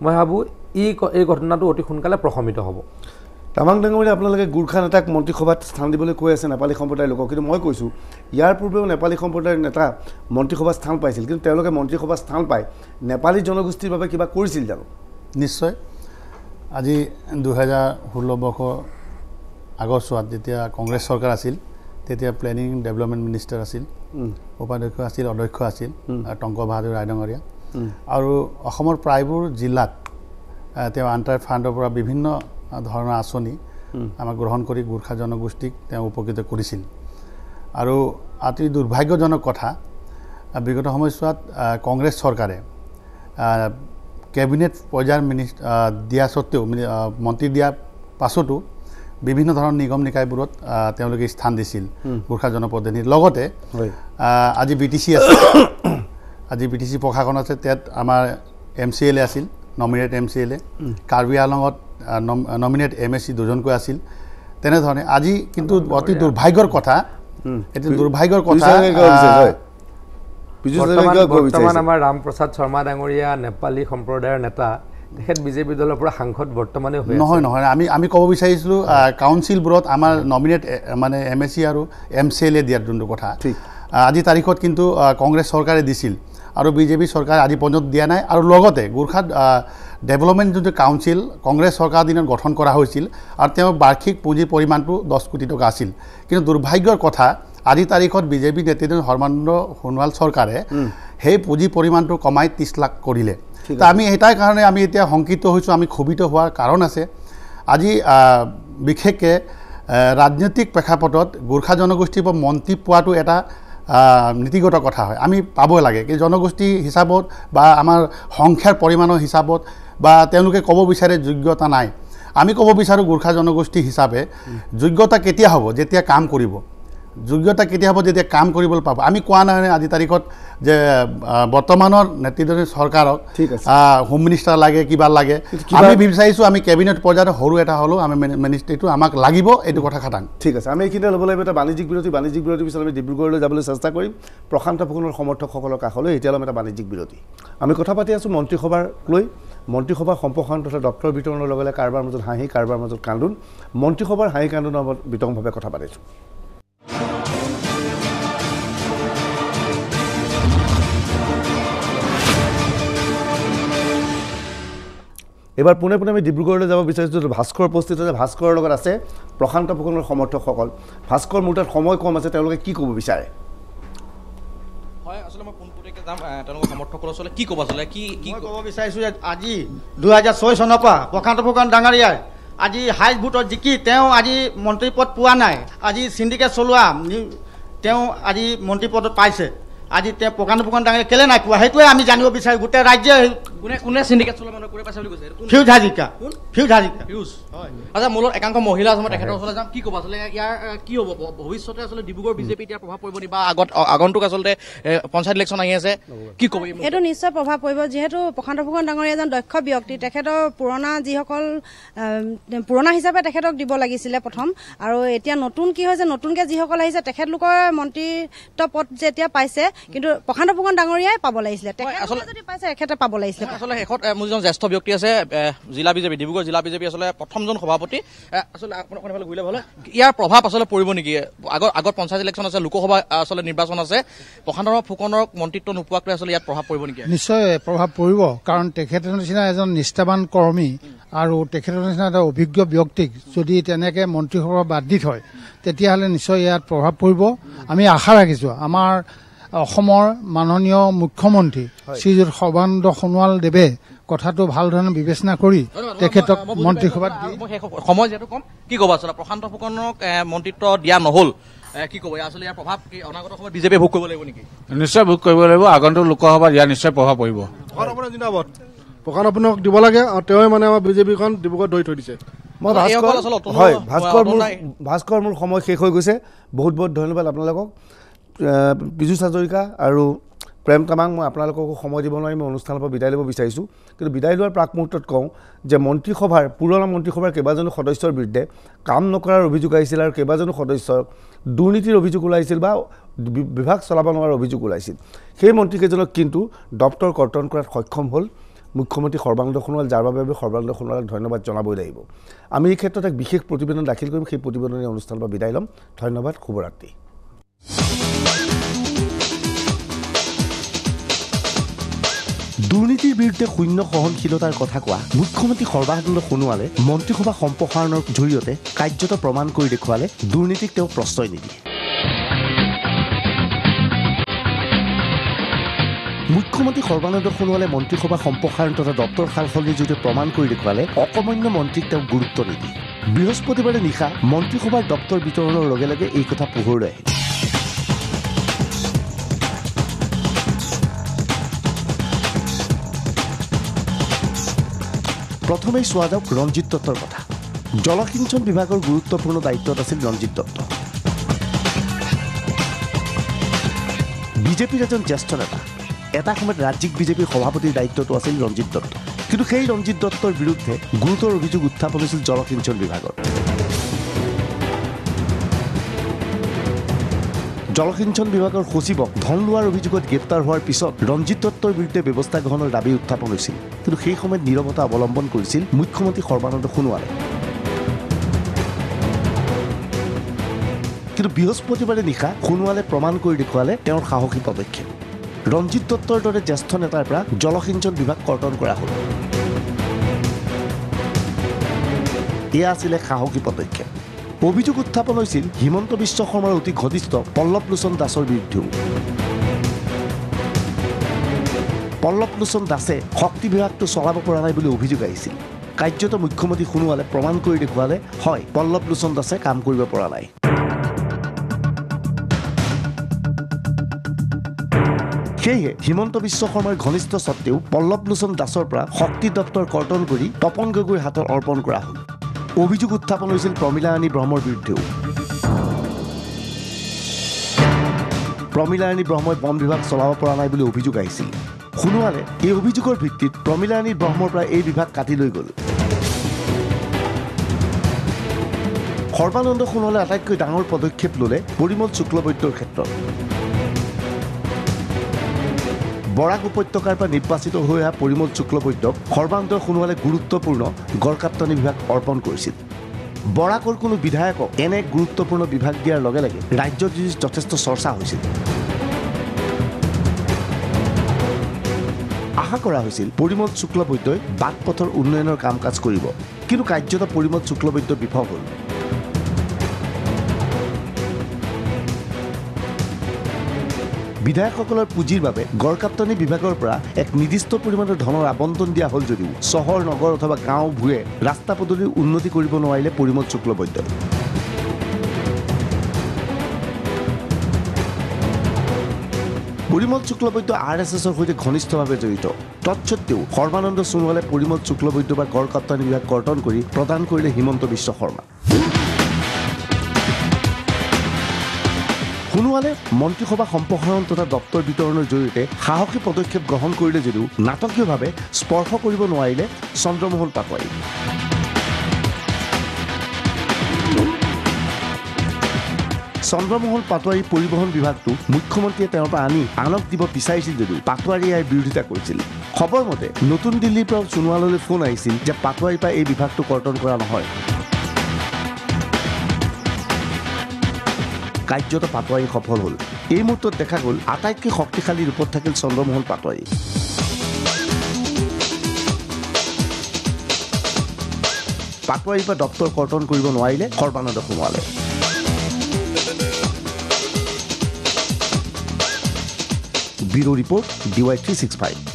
[SPEAKER 5] মই ভাবোঁ ই এই ঘটনাটো অতি সোনকালে প্ৰশমিত হ'ব।
[SPEAKER 1] তামাং ডাঙৰীয়া আপোনালোকে গোৰ্খা নেতাক মন্ত্ৰীসভাত স্থান দিবলৈ কৈ আছে নেপালী সম্প্ৰদায়ৰ লোকক। কিন্তু মই কৈছোঁ ইয়াৰ পূৰ্বেও নেপালী সম্প্ৰদায়ৰ নেতা মন্ত্ৰীসভাত স্থান পাইছিল কিন্তু তেওঁলোকে মন্ত্ৰীসভাত স্থান পাই নেপালী জনগোষ্ঠীৰ বাবে কিবা কৰিছিল জানো?
[SPEAKER 6] নিশ্চয়। আজি দুহেজাৰ ষোল্ল বৰ্ষৰ আগৰছোৱাত যেতিয়া কংগ্ৰেছ চৰকাৰ আছিল তেতিয়া প্লেনিং ডেভেলপমেণ্ট মিনিষ্টাৰ আছিল উপাধ্যক্ষ আছিল অধ্যক্ষ আছিল টংক বাহাদুৰ ৰায়ডঙৰীয়া। আৰু অসমৰ প্ৰায়বোৰ জিলাত তেওঁ আণ্টাৰ ফাণ্ডৰ পৰা বিভিন্ন ধৰণৰ আঁচনি আমাক গ্ৰহণ কৰি গোৰ্খা জনগোষ্ঠীক তেওঁ উপকৃত কৰিছিল। আৰু অতি দুৰ্ভাগ্যজনক কথা বিগত সময়ছোৱাত কংগ্ৰেছ চৰকাৰে কেবিনেট পৰ্যায়ৰ আহ, দিয়া আহ, মন্ত্ৰী দিয়াৰ পাছতো বিভিন্ন ধৰণৰ নিগম নিকায়বোৰত তেওঁলোকে স্থান দিছিল গোৰ্খা জনপ্ৰতিনিধিৰ। লগতে আজি বি টি চি আছে। আজি বি টি চি প্ৰশাসন আছে তাত আমাৰ এম চি এল এ আছিল nominate M C L A. Karbi আংলঙত nominate M S C দুজনকৈ আছিল। তেনেধৰণে আজি কিন্তু অতি দুৰ্ভাগ্যৰ কথা এটি দুৰ্ভাগ্যৰ কথা
[SPEAKER 5] বৰ্তমান। আমাৰ ৰামপ্ৰসাদ শৰ্মা ডাঙৰীয়া নেপালী সম্প্ৰদায়ৰ নেতা তেখেত বিজেপি দলৰ পৰা সাংসদ বৰ্তমানে হৈ আছে।
[SPEAKER 6] নহয় নহয় আমি আমি ক'ব বিচাৰিছিলোঁ আহ, কাউন্সিলবোৰত আমাৰ নমিনেট মানে এম এছ চি আৰু এম চি এল এ দিয়াৰ যোনটো কথা। আজিৰ তাৰিখত কিন্তু কংগ্ৰেছ চৰকাৰে দিছিল আৰু বিজেপি চৰকাৰে আজি পৰ্যন্ত দিয়া নাই। আৰু লগতে গোৰ্খাত ডেভেলপমেণ্ট যোনটো কাউন্সিল কংগ্ৰেছ চৰকাৰৰ দিনত গঠন কৰা হৈছিল আৰু তেওঁৰ বাৰ্ষিক পুঁজিৰ পৰিমাণটো দহ কোটি টকা আছিল। কিন্তু দুৰ্ভাগ্যৰ কথা আজিৰ তাৰিখত বিজেপি নেতৃত্বাধীন সৰ্বানন্দ সোণোৱাল চৰকাৰে সেই পুঁজি পৰিমাণটো কমাই ত্ৰিছ লাখ কৰিলে। তো আমি এটাই কাৰণে আমি এতিয়া শংকিত হৈছোঁ আমি ক্ষোভিত হোৱাৰ কাৰণ আছে। আজি বিশেষকৈ ৰাজনৈতিক প্ৰেক্ষাপটত গোৰ্খা জনগোষ্ঠীৰ পৰা মন্ত্ৰী পোৱাটো এটা নীতিগত কথা হয়। আমি পাবই লাগে। কি জনগোষ্ঠী হিচাপত বা আমাৰ সংখ্যাৰ পৰিমাণৰ হিচাপত বা তেওঁলোকে ক'ব বিচাৰে যোগ্যতা নাই। আমি ক'ব বিচাৰোঁ গোৰ্খা জনগোষ্ঠী হিচাপে যোগ্যতা কেতিয়া হ'ব যেতিয়া কাম কৰিব। যোগ্যতা কেতিয়া হ'ব যেতিয়া কাম কৰিবলৈ পাব। আমি কোৱা নাই আজিৰ তাৰিখত যে বৰ্তমানৰ নেতৃত্বাধীন চৰকাৰক হোম মিনিষ্টাৰ লাগে কিবা লাগে। আমি বিচাৰিছোঁ আমি কেবিনেট পৰ্যায়ত সৰু এটা হ'লেও আমি মিনিষ্ট্ৰীটো আমাক লাগিব এইটো কথা খাটাং
[SPEAKER 1] ঠিক আছে আমি এইখিনিতে ল'ব লাগিব এটা বাণিজ্যিক বিৰতি। বাণিজ্যিক বিৰতিৰ পিছত আমি ডিব্ৰুগড়লৈ যাবলৈ চেষ্টা কৰিম। প্ৰশান্ত ফুকনৰ সমৰ্থকসকলৰ কাষলৈ এতিয়া ল'ম এটা বাণিজ্যিক বিৰতি। আমি কথা পাতি আছোঁ মন্ত্ৰীসভাৰ লৈ। মন্ত্ৰীসভাৰ সম্প্ৰসাৰণ তথা ডক্টৰ বিতৰণৰ লগে লগে কাৰোবাৰ মাজত হাঁহি কাৰোবাৰ মাজত কান্দোন। মন্ত্ৰীসভাৰ হাঁহি কান্দোনৰ বিতংভাৱে কথা পাতিছোঁ। এইবাৰ পোনে পোনে আমি ডিব্ৰুগড়লৈ যাব বিচাৰিছোঁ ভাস্কৰ উপস্থিত আছে। ভাস্কৰৰ লগত আছে প্ৰশান্ত ফুকনৰ সমৰ্থকসকল। ভাস্কৰ মোৰ তাত সময় কম আছে তেওঁলোকে কি ক'ব বিচাৰে?
[SPEAKER 7] হয় আচলতে মই পোনপটীয়াকৈ যাম আহ, তেওঁলোকৰ সমৰ্থকৰ ওচৰলৈ কি ক'ব আচলতে? কি কি
[SPEAKER 14] মই ক'ব বিচাৰিছোঁ যে আজি দুহেজাৰ ছয় চনৰ পৰা প্ৰশান্ত ফুকন ডাঙৰীয়াই আজি হাইজ ভোটত জিকি তেওঁ আজি মন্ত্ৰী পদ পোৱা নাই। আজি চিণ্ডিকেট চলোৱা তেওঁ আজি মন্ত্ৰী পদত পাইছে। আজি তেওঁ প্ৰশান্ত ফুকন ডাঙৰীয়া কেলে নাই পোৱা? সেইটোৱে আমি জানিব বিচাৰোঁ। গোটেই ৰাজ্যে
[SPEAKER 7] কোনে কোনে চিণ্ডিকেট চলোৱা মানুহ কোনে পাইছে বুলি কৈছে? এইটো কোন?
[SPEAKER 14] ফিউজ হাজিকা ফিউজ হাজিকা
[SPEAKER 7] ফিউজ। আচ্ছা মূলত একাংশ মহিলা আছে মই তেখেতৰ ওচৰলৈ যাম। কি ক'ব? আচলতে ইয়াৰ আহ, কি হ'ব? ভ- ভৱিষ্যতে আচলতে ডিব্ৰুগড় বিজেপি এতিয়া প্ৰভাৱ পৰিব নি? বা আগত অ- আগন্তুক আচলতে এ, পঞ্চায়ত ইলেকশ্যন আহি আছে। কি ক'ব
[SPEAKER 11] এইটো নিশ্চয় প্ৰভাৱ পৰিব। যিহেতু প্ৰশান্ত ফুকন ডাঙৰীয়া এজন দক্ষ ব্যক্তি তেখেতৰ পুৰণা যিসকল পুৰণা হিচাপে তেখেতক দিব লাগিছিলে প্ৰথম। আৰু এতিয়া নতুন কি হৈছে? নতুনকৈ যিসকল আহিছে তেখেতলোকৰ মন্ত্ৰীত্ব পদ যেতিয়া পাইছে কিন্তু প্ৰশান্ত ফুকন ডাঙৰীয়াই পাব লাগিছিলে। তেখেতলোকে যদি পাইছে তেখেতে পাব লাগিছিলে।
[SPEAKER 7] আচলতে শেষত মোৰ যিজন জ্যেষ্ঠ ব্যক্তি আছে জিলা বিজেপি ডিব্ৰুগড় জিলা বিজেপি আচলতে প্ৰথমজন সভাপতি। আচলতে আপোনাক এইফালে ঘূৰিলে ভাল। ইয়াৰ প্ৰভাৱ আচলতে পৰিব নেকি? আগত আগত পঞ্চায়ত ইলেকশ্যন আছে লোকসভা আচলতে নিৰ্বাচন আছে। প্ৰশান্ত ফুকনৰ মন্ত্ৰিত্ব নোপোৱাকৈ আচলতে ইয়াত প্ৰভাৱ পৰিব নেকি?
[SPEAKER 8] নিশ্চয় প্ৰভাৱ পৰিব। কাৰণ তেখেতৰ নিচিনা এজন নিষ্ঠাবান কৰ্মী আৰু তেখেতৰ নিচিনা এটা অভিজ্ঞ ব্যক্তিক যদি তেনেকৈ মন্ত্ৰীসভা বাদ দি থয় তেতিয়াহ'লে নিশ্চয় ইয়াত প্ৰভাৱ পৰিব। আমি আশা ৰাখিছোঁ। আমাৰ অসমৰ মাননীয় মুখ্যমন্ত্ৰী শ্ৰীযুত সৰ্বানন্দ সোণোৱাল দেৱে কথাটো ভাল ধৰণে বিবেচনা কৰি তেখেতক মন্ত্ৰীসভাত
[SPEAKER 7] সময় যিহেতু কম কি ক'ব আচলতে? প্ৰশান্ত ফুকনক মন্ত্ৰিত্ব দিয়া নহ'ল। কি ক'ব? আচলতে ইয়াৰ প্ৰভাৱ কি অনাগত সময়ত বিজেপিয়ে ভোগ কৰিব লাগিব নেকি?
[SPEAKER 9] নিশ্চয় ভোগ কৰিব লাগিব। আগন্তুক লোকসভাত ইয়াৰ নিশ্চয় প্ৰভাৱ পৰিব।
[SPEAKER 15] জিন্দাবাদ। প্ৰকাশ আপোনাক দিব লাগে আৰু তেওঁৱে মানে আমাৰ বিজেপিখন ডিব্ৰুগড়ত ধৰি থৈ দিছে।
[SPEAKER 1] মই ভাস্কৰ হয় ভাস্কৰ মোৰ ভাস্কৰ মোৰ সময় শেষ হৈ গৈছে। বহুত বহুত ধন্যবাদ আপোনালোকক। পীযুষ হাজৰিকা আৰু প্ৰেম তামাং মই আপোনালোককো সময় দিব নোৱাৰি মই অনুষ্ঠানৰ পৰা বিদায় ল'ব বিচাৰিছোঁ। কিন্তু বিদায় লোৱাৰ প্ৰাক মুহূৰ্তত কওঁ যে মন্ত্ৰীসভাৰ পুৰণা মন্ত্ৰীসভাৰ কেইবাজনো সদস্যৰ বিৰুদ্ধে কাম নকৰাৰ অভিযোগ আহিছিল আৰু কেইবাজনো সদস্যৰ দুৰ্নীতিৰ অভিযোগ ওলাইছিল বি- বিভাগ চলাব নোৱাৰাৰ অভিযোগ ওলাইছিল। সেই মন্ত্ৰীকেইজনক কিন্তু দপ্তৰ কৰ্তন কৰাত সক্ষম হ'ল। মুখ্যমন্ত্ৰী সৰ্বানন্দ সোণোৱাল যাৰ বাবে আমি সৰ্বানন্দ সোণোৱালক ধন্যবাদ জনাবই লাগিব। আমি এই ক্ষেত্ৰত এক বিশেষ প্ৰতিবেদন দাখিল কৰিম সেই প্ৰতিবেদনে অনুষ্ঠানৰ পৰা বিদায় ল'ম। ধন্যবাদ শুভৰাত্ৰি। দুৰ্নীতিৰ বিৰুদ্ধে শূন্য সহনশীলতাৰ কথা কোৱা মুখ্যমন্ত্ৰী সৰ্বানন্দ সোণোৱালে মন্ত্ৰীসভা সম্প্ৰসাৰণৰ জৰিয়তে কাৰ্যত প্ৰমাণ কৰি দেখুৱালে দুৰ্নীতিক তেওঁ প্ৰশ্ৰয় নিদিয়ে। মুখ্যমন্ত্ৰী সৰ্বানন্দ সোণোৱালে মন্ত্ৰীসভা সম্প্ৰসাৰণ তথা দপ্তৰ সালসলনিৰ জৰিয়তে প্ৰমাণ কৰি দেখুৱালে অকমান্য মন্ত্ৰীক তেওঁ গুৰুত্ব নিদিয়ে। বৃহস্পতিবাৰে নিশা মন্ত্ৰীসভাৰ দপ্তৰ বিতৰণৰ লগে লগে এই কথা পোহৰলৈ আহিল। প্ৰথমেই চোৱা যাওক ৰঞ্জিত দত্তৰ কথা। জলসিঞ্চন বিভাগৰ গুৰুত্বপূৰ্ণ দায়িত্বত আছিল ৰঞ্জিত দত্ত। বিজেপিৰ এজন জ্যেষ্ঠ নেতা। এটা সময়ত ৰাজ্যিক বিজেপিৰ সভাপতিৰ দায়িত্বটো আছিল ৰঞ্জিত দত্ত। কিন্তু সেই ৰঞ্জিত দত্তৰ বিৰুদ্ধে গুৰুতৰ অভিযোগ উত্থাপন হৈছিল জলসিঞ্চন বিভাগৰ জলসিঞ্চন বিভাগৰ সচিবক ধন লোৱাৰ অভিযোগত গ্ৰেপ্তাৰ হোৱাৰ পিছত ৰঞ্জিত দত্তৰ বিৰুদ্ধে ব্যৱস্থা গ্ৰহণৰ দাবী উত্থাপন হৈছিল। কিন্তু সেই সময়ত নীৰৱতা অৱলম্বন কৰিছিল মুখ্যমন্ত্ৰী সৰ্বানন্দ সোণোৱালে। কিন্তু বৃহস্পতিবাৰে নিশা সোণোৱালে প্ৰমাণ কৰি দেখুৱালে তেওঁৰ সাহসী পদক্ষেপ। ৰঞ্জিত দত্তৰ দৰে জ্যেষ্ঠ নেতাৰ পৰা জলসিঞ্চন বিভাগ কৰ্তন কৰা হ'ল। এয়া আছিলে সাহসী পদক্ষেপ। অভিযোগ উত্থাপন হৈছিল হিমন্ত বিশ্ব শৰ্মাৰ অতি ঘনিষ্ঠ পল্লৱ লোচন দাসৰ বিৰুদ্ধেও। পল্লৱ লোচন দাসে শক্তি বিভাগটো চলাব পৰা নাই বুলি অভিযোগ আহিছিল। কাৰ্যত মুখ্যমন্ত্ৰী সোণোৱালে প্ৰমাণ কৰি দেখুৱালে হয় পল্লৱ লোচন দাসে কাম কৰিব পৰা নাই। সেয়েহে হিমন্ত বিশ্ব শৰ্মাৰ ঘনিষ্ঠ স্বত্তেও পল্লৱ লোচন দাসৰ পৰা শক্তি দপ্তৰ কৰ্তন কৰি তপন গগৈৰ হাতত অৰ্পণ কৰা হ'ল। অভিযোগ উত্থাপন হৈছিল প্ৰমীলা ৰাণী ব্ৰহ্মৰ বিৰুদ্ধেও। প্ৰমীলা ৰাণী ব্ৰহ্মই বন বিভাগ চলাব পৰা নাই বুলি অভিযোগ আহিছিল। সোণোৱালে এই অভিযোগৰ ভিত্তিত প্ৰমীলা ৰাণী ব্ৰহ্মৰ পৰা এই বিভাগ কাটি লৈ গ'ল। সৰ্বানন্দ সোণোৱালে আটাইতকৈ ডাঙৰ পদক্ষেপ ল'লে পৰিমল শুক্লবৈদ্যৰ ক্ষেত্ৰত। বৰাক উপত্যকাৰ পৰা নিৰ্বাচিত হৈ অহা পৰিমল শুক্লবৈদ্যক সৰ্বানন্দ সোণোৱালে গুৰুত্বপূৰ্ণ গড়কাপ্তানি বিভাগ অৰ্পণ কৰিছিল। বৰাকৰ কোনো বিধায়কক এনে গুৰুত্বপূৰ্ণ বিভাগ দিয়াৰ লগে লগে ৰাজ্যত যথেষ্ট চৰ্চা হৈছিল। আশা কৰা হৈছিল পৰিমল শুক্লবৈদ্যই বাট পথৰ উন্নয়নৰ কাম কাজ কৰিব কিন্তু কাৰ্যত পৰিমল শুক্লবৈদ্য বিফল হ'ল। বিধায়কসকলৰ পুঁজিৰ বাবে গড়কাপ্তানি বিভাগৰ পৰা এক নিৰ্দিষ্ট পৰিমাণৰ ধনৰ আবণ্টন দিয়া হ'ল যদিও চহৰ নগৰ অথবা গাঁও ভূঞে ৰাস্তা পদূলিৰ উন্নতি কৰিব নোৱাৰিলে পৰিমল শুক্লবৈদ্যই। পৰিমল শুক্লবৈদ্য আৰ এছ এছৰ সৈতে ঘনিষ্ঠভাৱে জড়িত। তৎসত্বেও সৰ্বানন্দ সোণোৱালে পৰিমল শুক্লবৈদ্য বা গড়কাপ্তানি বিভাগ কৰ্তন কৰি প্ৰদান কৰিলে হিমন্ত বিশ্ব শৰ্মা। সোণোৱালে মন্ত্ৰীসভা সম্প্ৰসাৰণ তথা দপ্তৰ বিতৰণৰ জৰিয়তে সাহসী পদক্ষেপ গ্ৰহণ কৰিলে যদিও নাটকীয়ভাৱে স্পৰ্শ কৰিব নোৱাৰিলে চন্দ্ৰমোহন পাটোৱাৰী। চন্দ্ৰমোহন পাটোৱাৰী পৰিবহণ বিভাগটো মুখ্যমন্ত্ৰীয়ে তেওঁৰ পৰা আনি আনক দিব বিচাৰিছিল যদিও পাটোৱাৰীয়ে ইয়াৰ বিৰোধিতা কৰিছিল। খবৰ মতে নতুন দিল্লীৰ পৰা সোণোৱাললৈ ফোন আহিছিল যে পাটোৱাৰীৰ পৰা এই বিভাগটো কৰ্তন কৰা নহয়। কাৰ্যত পাটোৱাৰী সফল হ'ল। এই মুহূৰ্তত দেখা গ'ল আটাইতকৈ শক্তিশালী ৰূপত থাকিল চন্দ্ৰমোহন পাটোৱাৰী। পাটোৱাৰীৰ পৰা দপ্তৰ কৰ্তন কৰিব নোৱাৰিলে সৰ্বানন্দ সোণোৱালে। Bureau report, D Y three six five.